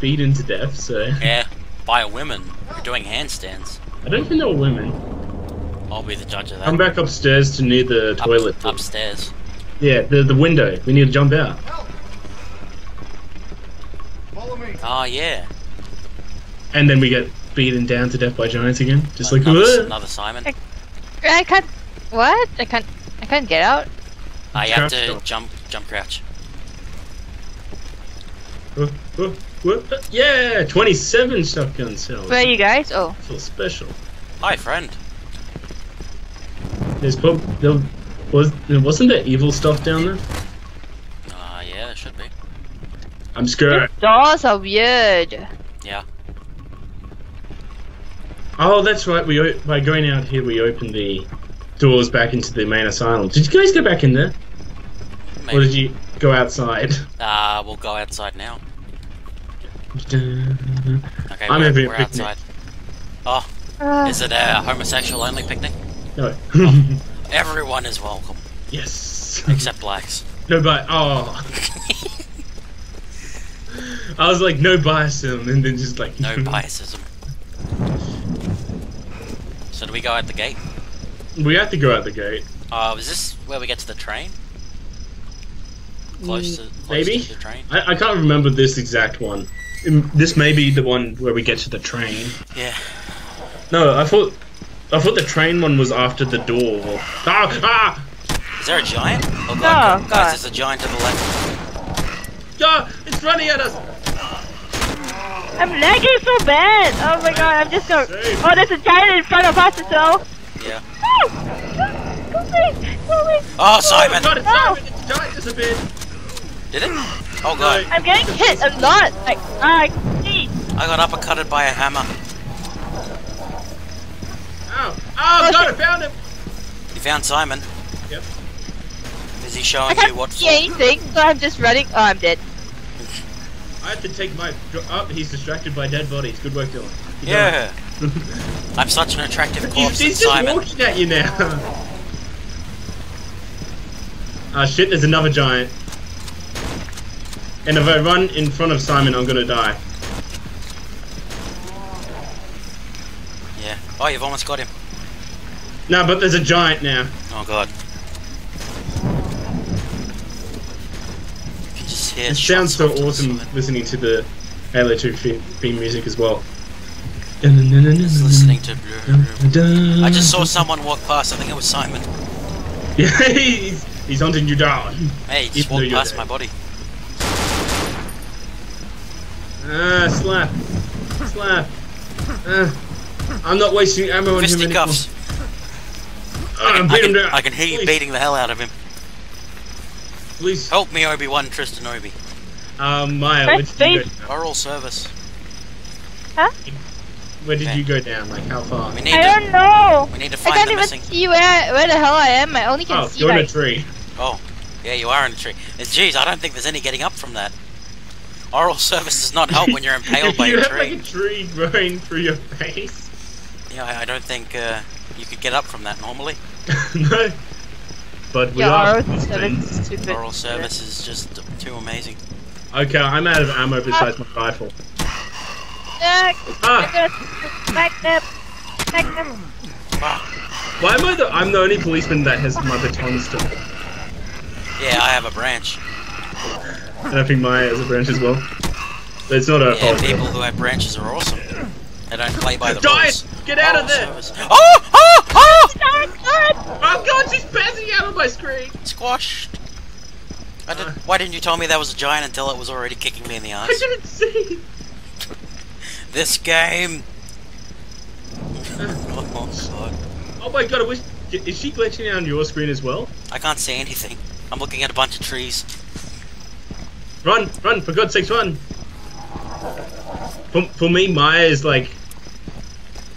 Speaker 3: beaten to death, so
Speaker 1: Yeah, by a woman for doing handstands.
Speaker 3: I don't think they were women.
Speaker 1: I'll be the judge of that.
Speaker 3: Come back upstairs to near the
Speaker 1: Up-
Speaker 3: toilet.
Speaker 1: upstairs.
Speaker 3: Yeah, the the window. We need to jump out.
Speaker 5: Help! Follow me.
Speaker 1: Oh yeah.
Speaker 3: And then we get beaten down to death by giants again. Just like
Speaker 1: another, another Simon.
Speaker 4: I can't. What? I can't. I can't get out.
Speaker 1: I you have to
Speaker 3: jump.
Speaker 1: jump, jump, crouch.
Speaker 3: Oh, oh, uh, yeah, 27 shotgun cells.
Speaker 4: Where are you guys? Oh.
Speaker 3: Feel special.
Speaker 1: Hi, friend.
Speaker 3: There's prob- there was there wasn't there evil stuff down there?
Speaker 1: Ah, yeah, there should be.
Speaker 3: I'm scared.
Speaker 4: These doors are weird.
Speaker 1: Yeah.
Speaker 3: Oh, that's right. We by going out here, we opened the doors back into the main asylum. Did you guys go back in there,
Speaker 1: Maybe.
Speaker 3: or did you go outside?
Speaker 1: Uh, we'll go outside now.
Speaker 3: okay,
Speaker 1: Okay,
Speaker 3: I'm
Speaker 1: we're,
Speaker 3: having a
Speaker 1: we're
Speaker 3: picnic.
Speaker 1: outside. Oh,
Speaker 4: Uh,
Speaker 1: is it a homosexual only picnic?
Speaker 3: No.
Speaker 1: Everyone is welcome,
Speaker 3: yes.
Speaker 1: except blacks.
Speaker 3: No bias. Oh. I was like, no biasm, and then just like
Speaker 1: No biasism. So do we go out the gate?
Speaker 3: We have to go out the gate.
Speaker 1: Uh, is this where we get to the train? Close to, close
Speaker 3: maybe?
Speaker 1: to the train?
Speaker 3: I, I can't remember this exact one. This may be the one where we get to the train.
Speaker 1: Yeah.
Speaker 3: No, I thought I thought the train one was after the door. Ah! Ah!
Speaker 1: Is there a giant? Oh god,
Speaker 4: Oh,
Speaker 1: guys,
Speaker 4: God.
Speaker 1: there's a giant to the left.
Speaker 3: Ah! It's running at us!
Speaker 4: I'm lagging so bad. Oh my god, I'm just going.
Speaker 3: Same.
Speaker 4: Oh, there's a giant in front of us as well.
Speaker 1: Yeah.
Speaker 4: Oh, go away, go away.
Speaker 1: Oh, Simon!
Speaker 3: God, it's
Speaker 4: No.
Speaker 3: Simon! It's giant disappeared!
Speaker 1: Did it? Oh god,
Speaker 4: I'm getting hit a lot. Like, ah, jeez.
Speaker 1: I got uppercutted by a hammer.
Speaker 3: Ow! Oh, God, I found him!
Speaker 1: You found Simon.
Speaker 3: Yep.
Speaker 1: Is he
Speaker 4: I
Speaker 1: showing you
Speaker 4: can't
Speaker 1: what
Speaker 4: see anything, so I'm just running. Oh, I'm dead.
Speaker 3: I have to take my. Up, he's distracted by dead bodies. Good work, Dylan. Keep
Speaker 1: Yeah. I'm such an attractive
Speaker 3: He's,
Speaker 1: corpse
Speaker 3: he's
Speaker 1: that
Speaker 3: just
Speaker 1: Simon.
Speaker 3: walking at you now. Ah shit, there's another giant. And if I run in front of Simon, I'm gonna die.
Speaker 1: Yeah. Oh, you've almost got him.
Speaker 3: No, but there's a giant now.
Speaker 1: Oh god. You can just hear
Speaker 3: It sounds so
Speaker 1: shots off to the
Speaker 3: awesome listening to the Halo 2 theme music as well.
Speaker 1: Just listening to. I
Speaker 3: I
Speaker 1: just saw someone walk past. I think it was Simon.
Speaker 3: Yeah, he's, he's hunting you down.
Speaker 1: Hey, he just walked past my body.
Speaker 3: Ah, slap. Slap. Ah, I'm not wasting ammo on him anymore.
Speaker 1: Fisticuffs. I
Speaker 3: beat him
Speaker 1: can,
Speaker 3: down.
Speaker 1: I can hear you beating the hell out of him.
Speaker 3: Please.
Speaker 1: Help me, Obi Wan Tristan Obi.
Speaker 3: Um, Maya,
Speaker 4: Press
Speaker 3: where did you go?
Speaker 4: space.
Speaker 1: Oral service. Huh?
Speaker 3: Where did
Speaker 1: Okay.
Speaker 3: you go down? Like, how far?
Speaker 1: We need
Speaker 4: I
Speaker 1: to.
Speaker 4: don't know.
Speaker 1: We need to find
Speaker 4: I
Speaker 1: find
Speaker 4: can't
Speaker 1: the
Speaker 4: even
Speaker 1: missing.
Speaker 4: see where where the hell I am. I only can
Speaker 3: Oh,
Speaker 4: see
Speaker 3: you're in a tree.
Speaker 1: Oh, yeah, you are in a tree. Jeez, I don't think there's any getting up from that. Oral service does not help when you're impaled by
Speaker 3: you
Speaker 1: a
Speaker 3: have like a tree growing through your face.
Speaker 1: Yeah, I, I don't think uh, you could get up from that normally.
Speaker 3: no. But we
Speaker 4: yeah,
Speaker 3: are.
Speaker 4: our service is.
Speaker 1: Oral service is just too amazing.
Speaker 3: Okay, I'm out of ammo besides my rifle.
Speaker 4: Jack,
Speaker 3: Ah,
Speaker 4: Magnum, Magnum.
Speaker 3: why am I the? I'm the only policeman that has my baton still.
Speaker 1: Yeah, I have a branch.
Speaker 3: And I think Maya has a branch as well. But it's not a
Speaker 1: Yeah,
Speaker 3: fault.
Speaker 1: people who have branches are awesome. They don't play by the
Speaker 3: Giant!
Speaker 1: rules.
Speaker 3: Get out of
Speaker 1: Oral
Speaker 3: there!
Speaker 1: service- Oh! Oh! Oh!
Speaker 3: Oh god, she's passing out on my screen!
Speaker 1: Squashed. I did,
Speaker 3: Uh.
Speaker 1: why didn't you tell me that was a giant until it was already kicking me in the
Speaker 3: I
Speaker 1: ass?
Speaker 3: didn't see!
Speaker 1: This game. oh god.
Speaker 3: Oh my god, I wish. Is she glitching out on your screen as well?
Speaker 1: I can't see anything. I'm looking at a bunch of trees.
Speaker 3: Run, run, for God's sakes, run! For, for me, Maya is like.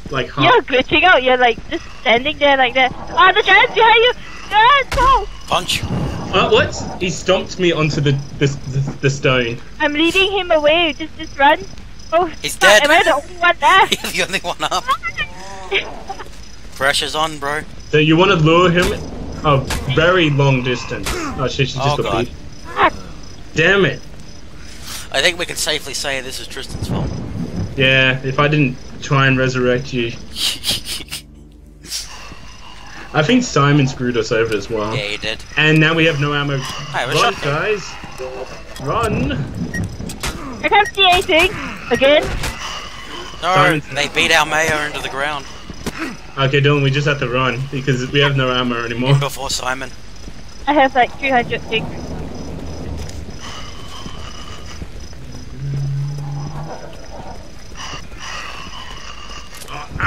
Speaker 3: Like half.
Speaker 4: You're glitching out. You're like just standing there like that. Ah, the giant's behind you. Giant, go!
Speaker 1: Punch!
Speaker 3: Uh, what? He stomped me onto the the, the, the stone.
Speaker 4: I'm leading him away. Just, just run. Oh,
Speaker 1: He's
Speaker 4: fuck,
Speaker 1: dead.
Speaker 4: Am I the only one there?
Speaker 1: You're the only one up. Pressure's on, bro.
Speaker 3: So you want to lure him a very long distance. Oh shit, she just
Speaker 1: Oh,
Speaker 3: got
Speaker 1: God.
Speaker 3: beat. Damn it.
Speaker 1: I think we can safely say this is Tristan's fault.
Speaker 3: Yeah, if I didn't try and resurrect you. I think Simon screwed us over as well.
Speaker 1: yeah, you did.
Speaker 3: And now we have no ammo.
Speaker 1: I have a
Speaker 3: Run,
Speaker 1: shotgun.
Speaker 3: guys. Run.
Speaker 4: I can't see anything. Again.
Speaker 1: No,
Speaker 3: Simon's-
Speaker 1: they beat our mayor into the ground
Speaker 3: Okay, Dylan, we just have to run because we have no ammo anymore.
Speaker 1: before Simon.
Speaker 4: I have like 300 things.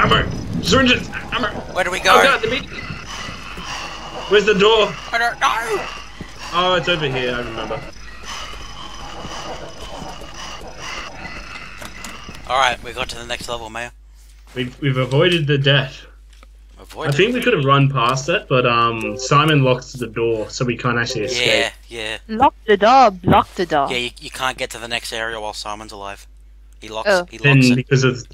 Speaker 3: Ammo. Syringes. Ammo.
Speaker 1: Where do we go?
Speaker 3: Oh god, the meat. Where's the door?
Speaker 1: I don't know.
Speaker 3: Oh, it's over here. I remember.
Speaker 1: Alright, we got to the next level, Mayor.
Speaker 3: We've, we've avoided the death.
Speaker 1: Avoid
Speaker 3: I think we could have run past it, but um, Simon locks the door, so we can't actually escape.
Speaker 1: Yeah, yeah.
Speaker 4: Lock the door. Block the door.
Speaker 1: Yeah, you, you can't get to the next area while Simon's alive. He locks
Speaker 4: Oh.
Speaker 1: he
Speaker 3: Then
Speaker 1: locks it.
Speaker 3: because of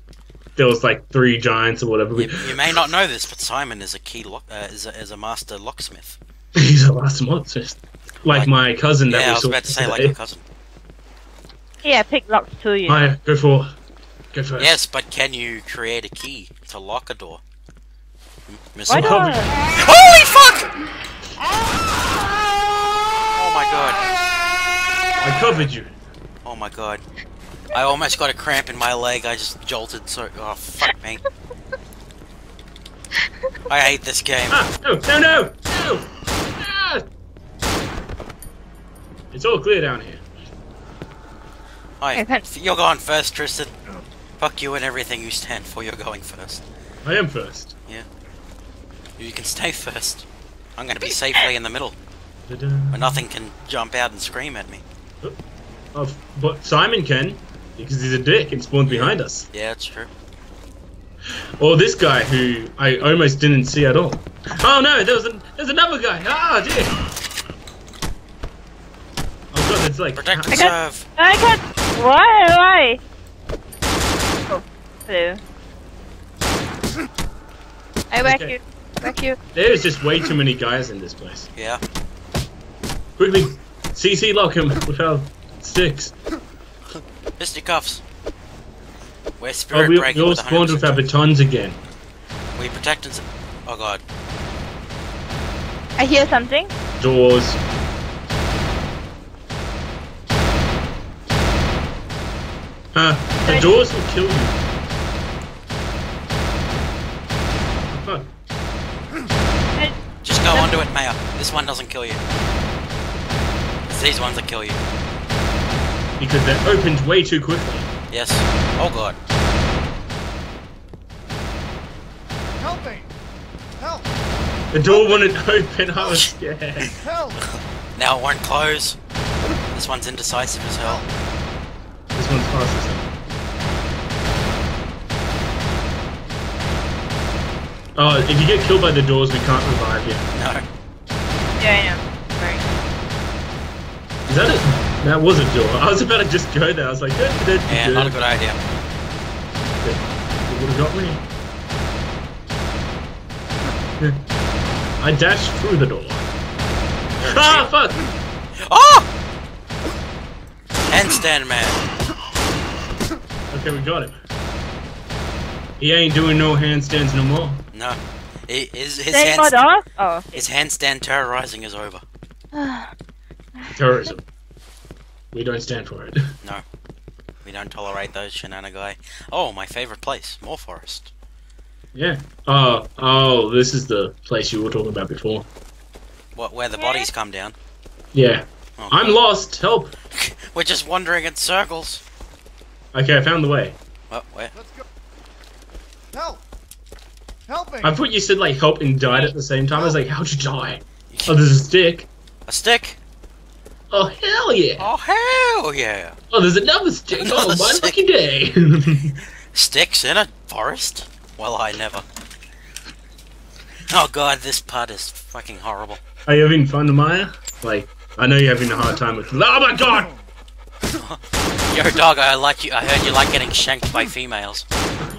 Speaker 3: there was like three giants or whatever.
Speaker 1: You, you may not know this, but Simon is a key lock, uh, is, a, is a master locksmith.
Speaker 3: he's a last monster, like,
Speaker 1: Like-
Speaker 3: my cousin that
Speaker 1: Yeah,
Speaker 3: we
Speaker 1: I was about to say like
Speaker 3: today.
Speaker 1: your cousin.
Speaker 4: Yeah, pick locks to you.
Speaker 3: Maya, go for, go first.
Speaker 1: Yes, but can you create a key to lock a door? Miss
Speaker 4: Why
Speaker 1: Holy fuck! Oh my god.
Speaker 3: I covered you.
Speaker 1: Oh my god. I almost got a cramp in my leg. I just jolted so. Oh fuck me. I hate this game.
Speaker 3: Ah, no, no, no, no! Ah! It's all clear down here.
Speaker 1: Hi.
Speaker 4: Okay.
Speaker 1: You're going first, Tristan. Fuck you and everything you stand for. You're going first.
Speaker 3: I am first. Yeah.
Speaker 1: You can stay first. I'm gonna be safely in the middle, where nothing can jump out and scream at me.
Speaker 3: Oh, but Simon can, because he's a dick and spawned behind us.
Speaker 1: Yeah, it's true.
Speaker 3: Or this guy who I almost didn't see at all. Oh no, there was an, there's another guy. Ah, dear. Oh god, it's like
Speaker 1: Protect and
Speaker 4: I got-
Speaker 1: serve.
Speaker 4: I can't. Why? Why? Oh, hello. I whack
Speaker 3: Okay.
Speaker 4: you. Whack you.
Speaker 3: There's just way too many guys in this place.
Speaker 1: Yeah.
Speaker 3: Quickly, CC lock him with our sticks.
Speaker 1: Fisticuffs. We're
Speaker 3: Oh,
Speaker 1: spirit
Speaker 3: we,
Speaker 1: breaking
Speaker 3: we all spawned with our batons again.
Speaker 1: We protect and... Oh god.
Speaker 4: I hear something.
Speaker 3: Doors. Huh, the doors will kill you. Fuck.
Speaker 1: Just go onto it, Mayor. This one doesn't kill you. It's these ones that kill you.
Speaker 3: Because they're opened way too quickly.
Speaker 1: Yes. Oh god.
Speaker 5: Help me! Help!
Speaker 3: The door wouldn't open, I was scared.
Speaker 5: Help!
Speaker 1: Now it won't close. This one's indecisive as hell.
Speaker 3: This one's fast as hell. Oh, if you get killed by the doors, we can't revive you.
Speaker 1: No.
Speaker 4: Yeah, I know. Right.
Speaker 3: Is that a... That was a door. I was about to just go there. I was like, that, that,
Speaker 1: Yeah, not a good idea.
Speaker 3: It would have got me. I dashed through the door. Ah, fuck!
Speaker 1: Oh! Handstand man.
Speaker 3: Okay, we got him. He ain't doing no handstands no more.
Speaker 1: No. He- His, his,
Speaker 4: Say
Speaker 1: hands.
Speaker 4: Oh.
Speaker 1: his handstand terrorizing is over.
Speaker 3: Terrorism. We don't stand for it.
Speaker 1: No. We don't tolerate those shenanigans. Oh, my favorite place. More forest.
Speaker 3: Yeah. Oh, oh, this is the place you were talking about before.
Speaker 1: What, where the bodies come down.
Speaker 3: Yeah.
Speaker 1: Oh,
Speaker 3: I'm lost. Help.
Speaker 1: We're just wandering in circles.
Speaker 3: Okay, I found the way.
Speaker 1: What, where?
Speaker 5: Let's go! Help! Help me!
Speaker 3: I thought you said like help and died at the same time. I was like, how'd you die? Oh, there's a stick.
Speaker 1: A stick?
Speaker 3: Oh hell yeah!
Speaker 1: Oh, hell yeah.
Speaker 3: Oh, there's another stick. Oh
Speaker 1: Another
Speaker 3: my
Speaker 1: stick.
Speaker 3: lucky day.
Speaker 1: Sticks in a forest? Well, I never. Oh god, this part is fucking horrible.
Speaker 3: Are you having fun, Maya? Like, I know you're having a hard time with. Oh my god!
Speaker 1: Yo, dog, I like you. I heard you like getting shanked by females.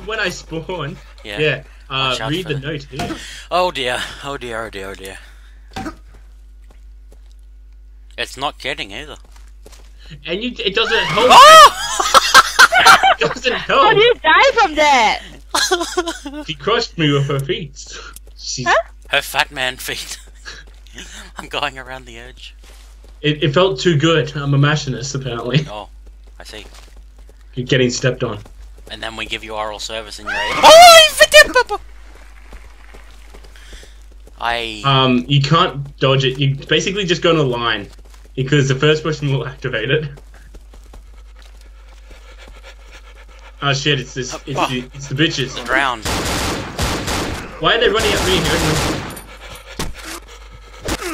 Speaker 3: When I spawn,
Speaker 1: Yeah.
Speaker 3: yeah. Uh, read
Speaker 1: for
Speaker 3: the note here.
Speaker 1: Oh dear. Oh dear. Oh dear. Oh dear. It's not getting either.
Speaker 3: And you, it doesn't help.
Speaker 1: Oh!
Speaker 3: It doesn't
Speaker 4: How
Speaker 3: help.
Speaker 4: do you die from that?
Speaker 3: She crushed me with her feet. She's,
Speaker 4: Huh?
Speaker 1: Her fat man feet. I'm going around the edge.
Speaker 3: it, it felt too good. I'm a machinist, apparently.
Speaker 1: Oh, I see.
Speaker 3: You're getting stepped on.
Speaker 1: And then we give you oral service and you're able. Oh! I.
Speaker 3: Um, you can't dodge it. You basically just go on a line because the first person will activate it. Oh shit! It's this. It's the, it's the bitches.
Speaker 1: drowned.
Speaker 3: Why are they running at me?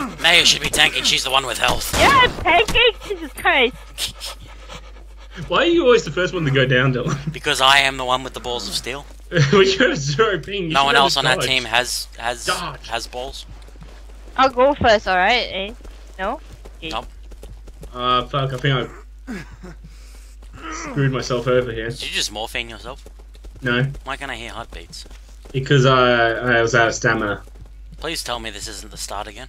Speaker 3: here?
Speaker 1: Maya should be tanking. She's the one with health.
Speaker 4: Yeah, tanking. Jesus Christ.
Speaker 3: Why are you always the first one to go down, Dylan?
Speaker 1: Because I am the one with the balls of steel.
Speaker 3: we have zero ping. You
Speaker 1: No one else on our
Speaker 3: dodged.
Speaker 1: team has has
Speaker 3: Dodge.
Speaker 1: has balls.
Speaker 4: I'll go first, alright? Eh? No?
Speaker 1: Nope.
Speaker 3: Uh, fuck! I think I screwed myself over here.
Speaker 1: Did you just morphine yourself?
Speaker 3: No,
Speaker 1: Why can't I hear heartbeats?
Speaker 3: because I I was out of stamina.
Speaker 1: Please tell me this isn't the start again.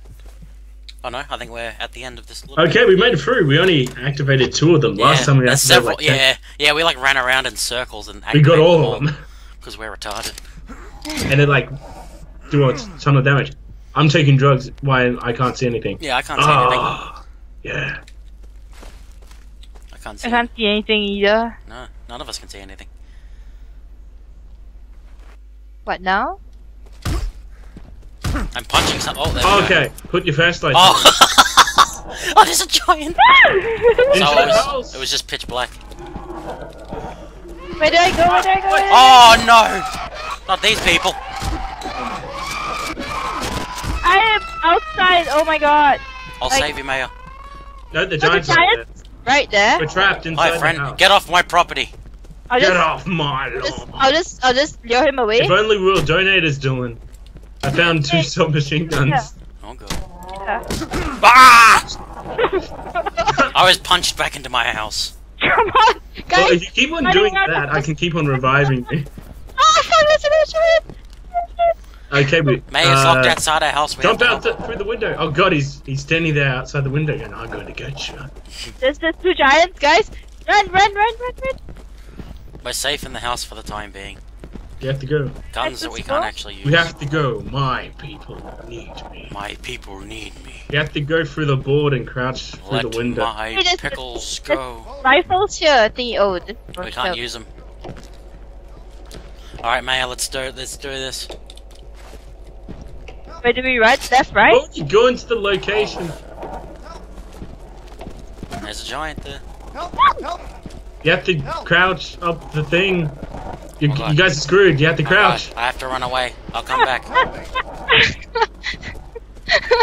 Speaker 1: Oh no, I think we're at the end of this.
Speaker 3: Okay, we made it through. We only activated two of them. Last time we activated
Speaker 1: several.
Speaker 3: like 10.
Speaker 1: yeah, yeah, we like ran around in circles and
Speaker 3: We got all of them,
Speaker 1: because we're retarded.
Speaker 3: and it like do a ton of damage. I'm taking drugs. Why I can't see anything?
Speaker 1: Yeah, I can't see anything.
Speaker 3: Ah, yeah.
Speaker 1: I can't see.
Speaker 4: I can't see anything either.
Speaker 1: No, none of us can see anything.
Speaker 4: What now?
Speaker 1: I'm punching some. Oh, there we go.
Speaker 3: Okay, put your flashlight.
Speaker 1: Oh. oh, there's a giant. So it was, it was just pitch black.
Speaker 4: Where do I go? Where do I go? Where do I
Speaker 1: Oh no! Not these people.
Speaker 4: I am outside. Oh my god.
Speaker 1: I'll
Speaker 4: Like-
Speaker 1: save you, Mayor.
Speaker 3: No, the
Speaker 4: Look,
Speaker 3: giants.
Speaker 4: the giants? Right there.
Speaker 3: We're trapped inside
Speaker 1: Hi, friend.
Speaker 3: the house.
Speaker 1: Get off my property.
Speaker 4: I'll
Speaker 3: Get
Speaker 4: just,
Speaker 3: off my
Speaker 4: I'll just. I'll just, I'll just lure him away.
Speaker 3: If only we were donators, Dylan. I found two submachine guns.
Speaker 1: Oh god.
Speaker 4: Yeah.
Speaker 1: Ah! I was punched back into my house.
Speaker 4: Come on,
Speaker 3: Well,
Speaker 4: guys.
Speaker 3: if you keep on doing that, I can keep on reviving you.
Speaker 4: Ah, fuck,
Speaker 3: Okay, we.
Speaker 1: May's
Speaker 3: uh,
Speaker 1: locked outside our house. We
Speaker 3: Jump
Speaker 1: have
Speaker 3: out the, through the window. Oh god, he's he's standing there outside the window, and I'm going to get you.
Speaker 4: There's there's two giants, guys. Run, run, run, run, run.
Speaker 1: We're safe in the house for the time being.
Speaker 3: You have to go.
Speaker 1: Guns that we can't
Speaker 4: go.
Speaker 1: actually use.
Speaker 3: We have to go. My people need me.
Speaker 1: My people need me.
Speaker 3: You have to go through the board and crouch through
Speaker 1: Let
Speaker 3: the window.
Speaker 1: my
Speaker 4: Hey, this-
Speaker 1: pickles
Speaker 4: this-
Speaker 1: go.
Speaker 4: Rifles here. I think. Oh,
Speaker 1: We can't use them. All right, Maya, let's do it. let's do this.
Speaker 4: Where do we run? Left, right?
Speaker 3: Oh, you go into the location.
Speaker 1: There's a giant there.
Speaker 5: Help! Help!
Speaker 3: You have to crouch up the thing. You,
Speaker 1: Oh,
Speaker 3: you guys are screwed. You have to
Speaker 1: Oh,
Speaker 3: crouch.
Speaker 1: God, I have to run away. I'll come back.
Speaker 3: I'll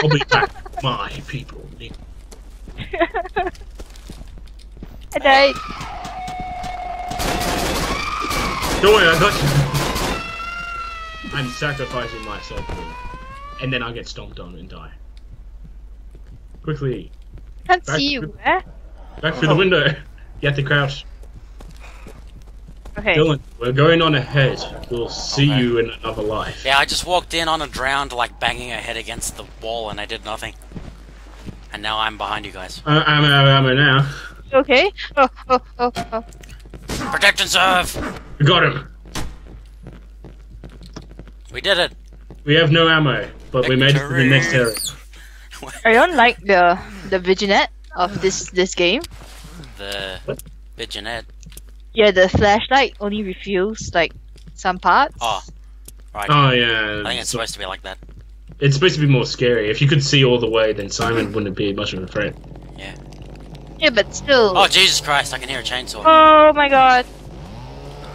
Speaker 3: be back. My people need
Speaker 4: I died.
Speaker 3: Don't worry, I got you. I'm sacrificing myself for you. And then I'll get stomped on and die. Quickly,
Speaker 4: Can't
Speaker 3: Back
Speaker 4: see you.
Speaker 3: to-
Speaker 4: Eh?
Speaker 3: back through the window. You have to crouch.
Speaker 4: Okay.
Speaker 3: Dylan, we're going on ahead. We'll see
Speaker 1: Okay.
Speaker 3: you in another life.
Speaker 1: Yeah, I just walked in on a drowned, like banging her head against the wall, and I did nothing. And now I'm behind you guys.
Speaker 3: Uh, ammo, ammo now.
Speaker 4: Okay. Oh, oh, oh, oh.
Speaker 1: Protect and serve.
Speaker 3: We got him.
Speaker 1: We did it.
Speaker 3: We have no ammo, but we made it to the next area.
Speaker 4: I don't like the the vignette of this this game.
Speaker 1: The
Speaker 3: What?
Speaker 1: Bigenet.
Speaker 4: Yeah, the flashlight only reveals like some parts.
Speaker 1: Oh, right.
Speaker 3: Oh yeah.
Speaker 1: I think it's supposed to be like that.
Speaker 3: It's supposed to be more scary. If you could see all the way, then Simon wouldn't be much of a threat.
Speaker 4: Yeah. Yeah, but still.
Speaker 1: Oh Jesus Christ! I can hear a chainsaw.
Speaker 4: Oh my god.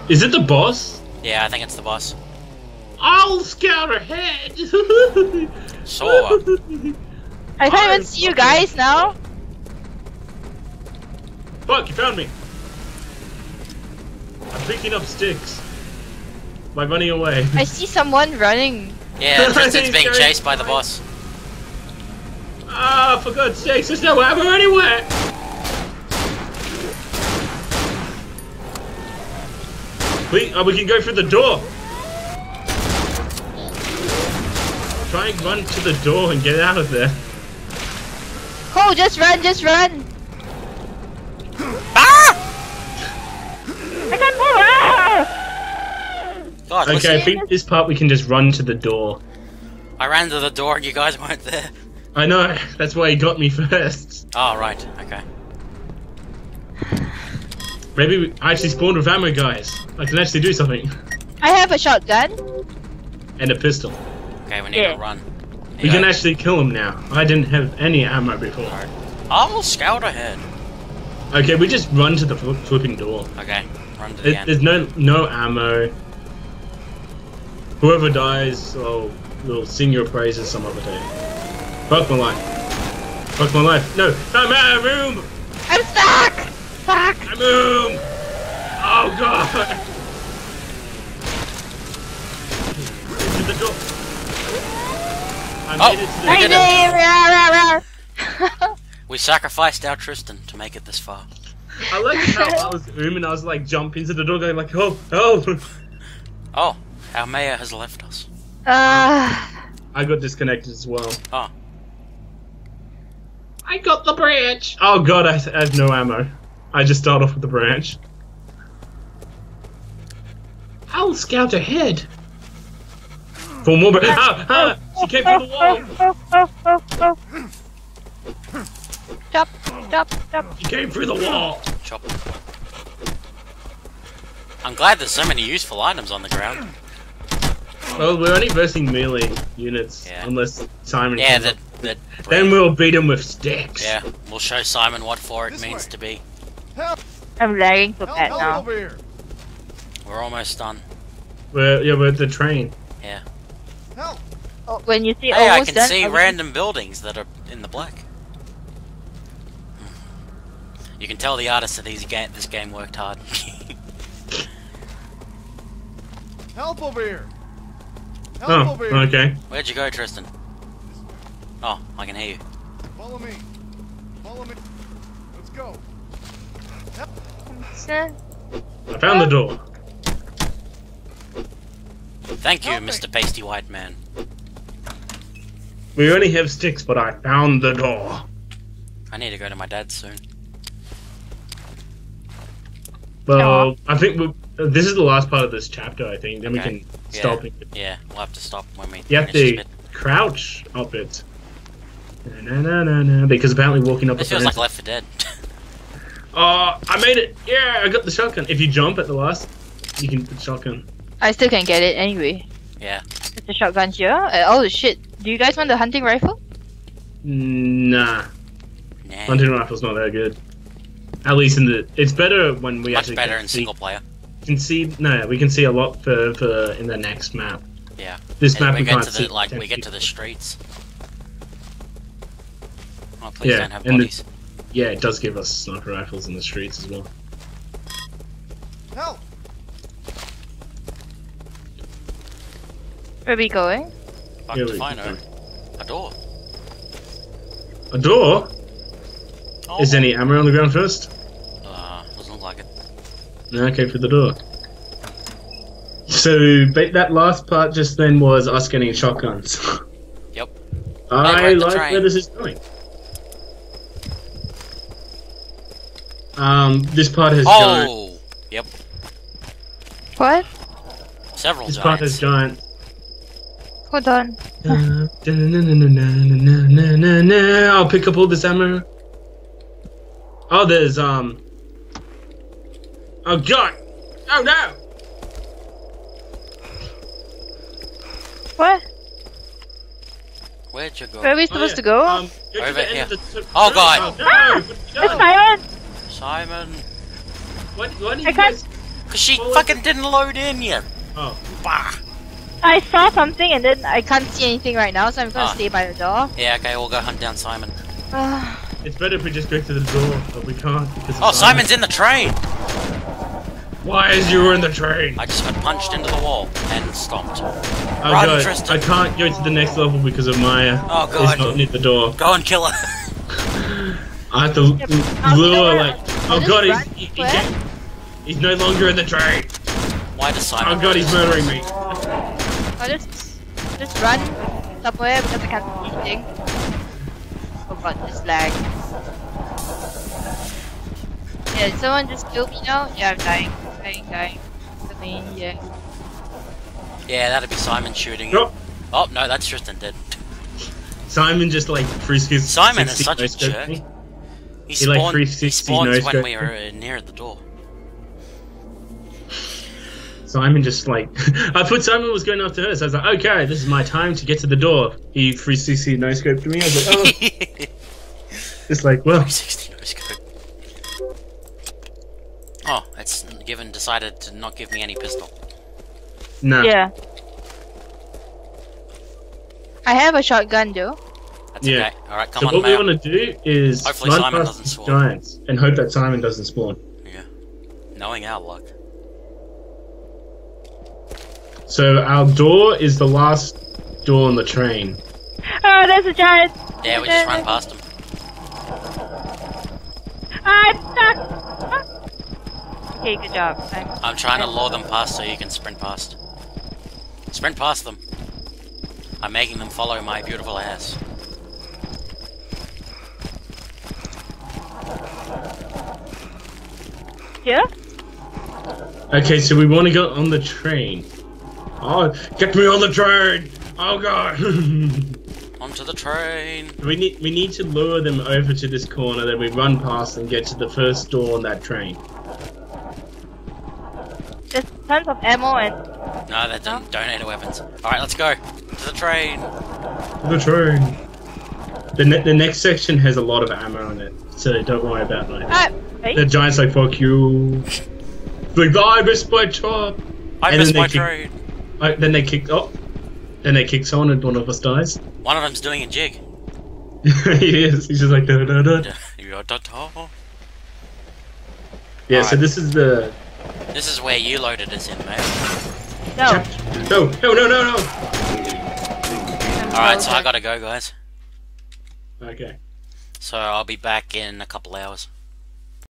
Speaker 3: Is it the boss?
Speaker 1: Yeah, I think it's the boss.
Speaker 3: I'll scout ahead.
Speaker 1: Saw.
Speaker 4: I can't even see you guys now.
Speaker 3: Fuck! You found me. I'm picking up sticks. By running away.
Speaker 4: I see someone running.
Speaker 1: Yeah, Tristan's being chased by the boss.
Speaker 3: Ah, for God's sakes, there's no ammo anywhere! We, oh, we can go through the door! Try and run to the door and get out of there.
Speaker 4: Oh, just run, just run.
Speaker 1: Ah!
Speaker 4: I can't move. Ah!
Speaker 1: God,
Speaker 3: Okay, I think this part we can just run to the door.
Speaker 1: I ran to the door and you guys weren't there.
Speaker 3: I know, that's why he got me first.
Speaker 1: Oh, right. Okay.
Speaker 3: Maybe we I actually spawned with ammo, guys. I can actually do something.
Speaker 4: I have a shotgun.
Speaker 3: And a pistol.
Speaker 1: Okay, we need
Speaker 4: Yeah.
Speaker 1: to run.
Speaker 3: We
Speaker 1: You
Speaker 3: can actually kill him now. I didn't have any ammo before.
Speaker 1: I'll scout ahead.
Speaker 3: Okay, we just run to the fl- flipping door.
Speaker 1: Okay, run to the
Speaker 3: There-
Speaker 1: end.
Speaker 3: There's no no ammo. Whoever dies, oh, we'll sing your praises some other day. Fuck my life. Fuck my life. No, I'm out of room.
Speaker 4: I'm stuck. Fuck.
Speaker 3: I'm room. Oh god. To the door. I
Speaker 1: Oh,
Speaker 3: it to the
Speaker 1: we sacrificed our Tristan to make it this far.
Speaker 3: I like how I was room and I was like jump into the door going like oh oh.
Speaker 1: Oh, our mayor has left us.
Speaker 4: Ah.
Speaker 3: I got disconnected as well.
Speaker 1: Oh.
Speaker 3: I got the branch. Oh god, I I have no ammo. I just start off with the branch. I'll scout ahead. For more. Br- ah, ah, she came through the wall.
Speaker 4: Stop, stop, stop.
Speaker 3: She came through the wall.
Speaker 1: Chop. I'm glad there's so many useful items on the ground.
Speaker 3: Well, we're only versing melee units
Speaker 1: Yeah.
Speaker 3: unless Simon.
Speaker 1: Yeah, that that.
Speaker 3: Then we'll beat him with sticks.
Speaker 1: Yeah, we'll show Simon what for it
Speaker 5: This
Speaker 1: means
Speaker 5: way.
Speaker 1: to be.
Speaker 5: Help!
Speaker 4: I'm lagging for
Speaker 5: Help!
Speaker 4: bad now.
Speaker 1: We're almost done.
Speaker 3: We're yeah, we're at the train. Yeah.
Speaker 5: Help!
Speaker 4: Oh, when you see
Speaker 1: Hey, I can
Speaker 4: done,
Speaker 1: see
Speaker 4: I
Speaker 1: random buildings that are in the black. You can tell the artists of these ga- this game worked hard.
Speaker 5: Help over here! Help
Speaker 3: Oh,
Speaker 5: over here!
Speaker 3: okay.
Speaker 1: Where'd you go, Tristan? Oh, I can hear you.
Speaker 5: Follow me! Follow me! Let's go!
Speaker 4: Sir,
Speaker 3: I found the door.
Speaker 1: Thank you,
Speaker 5: Help me.
Speaker 1: Mr. Pasty White Man.
Speaker 3: We only have sticks, but I found the door.
Speaker 1: I need to go to my dad's soon.
Speaker 3: Well, I think we this is the last part of this chapter. I think then we can
Speaker 1: Yeah.
Speaker 3: stop it.
Speaker 1: Yeah, we'll have to stop when we
Speaker 3: You have to crouch up it. Na, na, na, na, because apparently walking up
Speaker 1: This
Speaker 3: the
Speaker 1: feels
Speaker 3: fence.
Speaker 1: like Left 4 Dead.
Speaker 3: Oh, I made it! Yeah, I got the shotgun. If you jump at the last, you can put shotgun.
Speaker 4: I still can't get it anyway.
Speaker 1: yeah.
Speaker 4: It's a shotgun here. Uh, oh shit. Do you guys want the hunting rifle?
Speaker 3: Nah,
Speaker 1: Nah.
Speaker 3: hunting rifle's not that good. At least in the, it's better when we
Speaker 1: Much
Speaker 3: actually
Speaker 1: better
Speaker 3: can
Speaker 1: in
Speaker 3: see,
Speaker 1: single player.
Speaker 3: can see. No, we can see a lot further in the next map.
Speaker 1: Yeah.
Speaker 3: This
Speaker 1: And
Speaker 3: map
Speaker 1: we
Speaker 3: we
Speaker 1: get
Speaker 3: can't
Speaker 1: to
Speaker 3: see.
Speaker 1: the like we get to the streets. Oh, please
Speaker 3: Yeah,
Speaker 1: don't have
Speaker 3: and the-
Speaker 1: bodies.
Speaker 3: Yeah, it does give us sniper rifles in the streets as well.
Speaker 5: Help!
Speaker 4: Where are we going?
Speaker 1: Fuck
Speaker 3: Here
Speaker 1: to
Speaker 3: we
Speaker 1: find
Speaker 3: go.
Speaker 1: her. A door.
Speaker 3: A door?
Speaker 1: Oh.
Speaker 3: Is any ammo on the ground first?
Speaker 1: Uh, doesn't look like it.
Speaker 3: Okay, for the door. So ba- that last part just then was us getting shotguns.
Speaker 1: Yep.
Speaker 3: I
Speaker 1: we're at the
Speaker 3: like
Speaker 1: train.
Speaker 3: where this is going. Um, this part has giant.
Speaker 1: Oh! Yep.
Speaker 4: What?
Speaker 1: Several
Speaker 3: This part
Speaker 1: giants.
Speaker 3: has giant.
Speaker 4: Hold on.
Speaker 3: I'll pick up all this ammo. Oh, there's, um... Oh, God! Oh, no!
Speaker 4: What?
Speaker 1: Where'd you go?
Speaker 4: Where are we
Speaker 3: oh,
Speaker 4: supposed oh,
Speaker 3: yeah.
Speaker 4: to go?
Speaker 3: Um, go
Speaker 1: Over
Speaker 3: to
Speaker 1: here. Oh, God!
Speaker 3: Oh, no,
Speaker 4: ah!
Speaker 3: It's
Speaker 4: Simon!
Speaker 1: Simon!
Speaker 3: What, what
Speaker 4: I can't...
Speaker 1: Because she fucking didn't load in yet!
Speaker 3: Oh.
Speaker 1: Bah!
Speaker 4: I saw something and then I can't see anything right now, so I'm gonna
Speaker 1: Ah.
Speaker 4: stay by the door.
Speaker 1: Yeah, okay, we'll go hunt down Simon.
Speaker 3: It's better if we just go to the door, but we can't because.
Speaker 1: Oh, Simon's in the train!
Speaker 3: Why is you in the train?
Speaker 1: I just got punched into the wall and stomped.
Speaker 3: Oh
Speaker 1: Run,
Speaker 3: god,
Speaker 1: Tristan.
Speaker 3: I can't go to the next level because of Maya.
Speaker 1: Oh,
Speaker 3: He's
Speaker 1: God.
Speaker 3: not near the door.
Speaker 1: Go and kill her.
Speaker 3: I have to
Speaker 4: Yep.
Speaker 3: l-
Speaker 4: I'll
Speaker 3: lure
Speaker 4: go
Speaker 3: like. Oh god, he's
Speaker 4: run
Speaker 3: he, he he's no longer in the train.
Speaker 1: Why does Simon?
Speaker 3: Oh god, he's murdering me.
Speaker 4: I'll just just run somewhere because I can't see anything. Oh god, this lag. Yeah, did someone just killed me now? Yeah, I'm dying. Dying, dying. I mean, yeah.
Speaker 1: Yeah, that'd be Simon shooting.
Speaker 3: Oh,
Speaker 1: Oh no, that's Tristan dead.
Speaker 3: Simon just like frisky.
Speaker 1: Simon is such a jerk.
Speaker 3: Me.
Speaker 1: He
Speaker 3: He, like,
Speaker 1: spawned. he
Speaker 3: 360
Speaker 1: spawned
Speaker 3: nose
Speaker 1: when we were uh, near the door.
Speaker 3: Simon just like I thought Simon was going after her, so I was like, okay, this is my time to get to the door. He 360 no scoped me. I was like, oh, it's like, well,
Speaker 1: 360 no scope. Oh, it's given decided to not give me any pistol.
Speaker 3: No.
Speaker 4: Yeah. I have a shotgun though.
Speaker 1: That's
Speaker 3: Yeah.
Speaker 1: okay. Alright, come
Speaker 3: So
Speaker 1: on,
Speaker 3: what we want to do is
Speaker 1: Hopefully
Speaker 3: run
Speaker 1: Simon
Speaker 3: past
Speaker 1: doesn't spawn.
Speaker 3: giants and hope that Simon doesn't spawn.
Speaker 1: Yeah. Knowing our luck.
Speaker 3: So our door is the last door on the train.
Speaker 4: Oh, there's a giant!
Speaker 1: Yeah, we just ran past him.
Speaker 4: I'm stuck! Ah. Okay, good job. I'm
Speaker 1: I'm trying to lure them past so you can sprint past. Sprint past them. I'm making them follow my beautiful ass.
Speaker 4: Yeah?
Speaker 3: Okay, so we want to go on the train. Oh, get me on the train! Oh god!
Speaker 1: Onto the train.
Speaker 3: we need we need to lure them over to this corner then we run past and get to the first door on that train.
Speaker 4: There's tons of ammo and
Speaker 1: No, they don't donate weapons. Alright, let's go. To the train.
Speaker 3: To The train. The ne- the next section has a lot of ammo in it, so don't worry about that.
Speaker 4: Uh, hey.
Speaker 3: The giant's like fuck you. Like I missed my chop.
Speaker 1: I
Speaker 3: And
Speaker 1: missed my
Speaker 3: they kick-
Speaker 1: train.
Speaker 3: Then they kick oh, then they kick someone and one of us dies.
Speaker 1: One of them's doing a jig.
Speaker 3: he is. He's just like da da da. Yeah. So
Speaker 1: Alright.
Speaker 3: this is the
Speaker 1: This is where you loaded us in, mate.
Speaker 4: No.
Speaker 3: chapter. No, no, no, no, no.
Speaker 1: Alright, so I gotta go, guys.
Speaker 3: Okay.
Speaker 1: So I'll be back in a couple hours.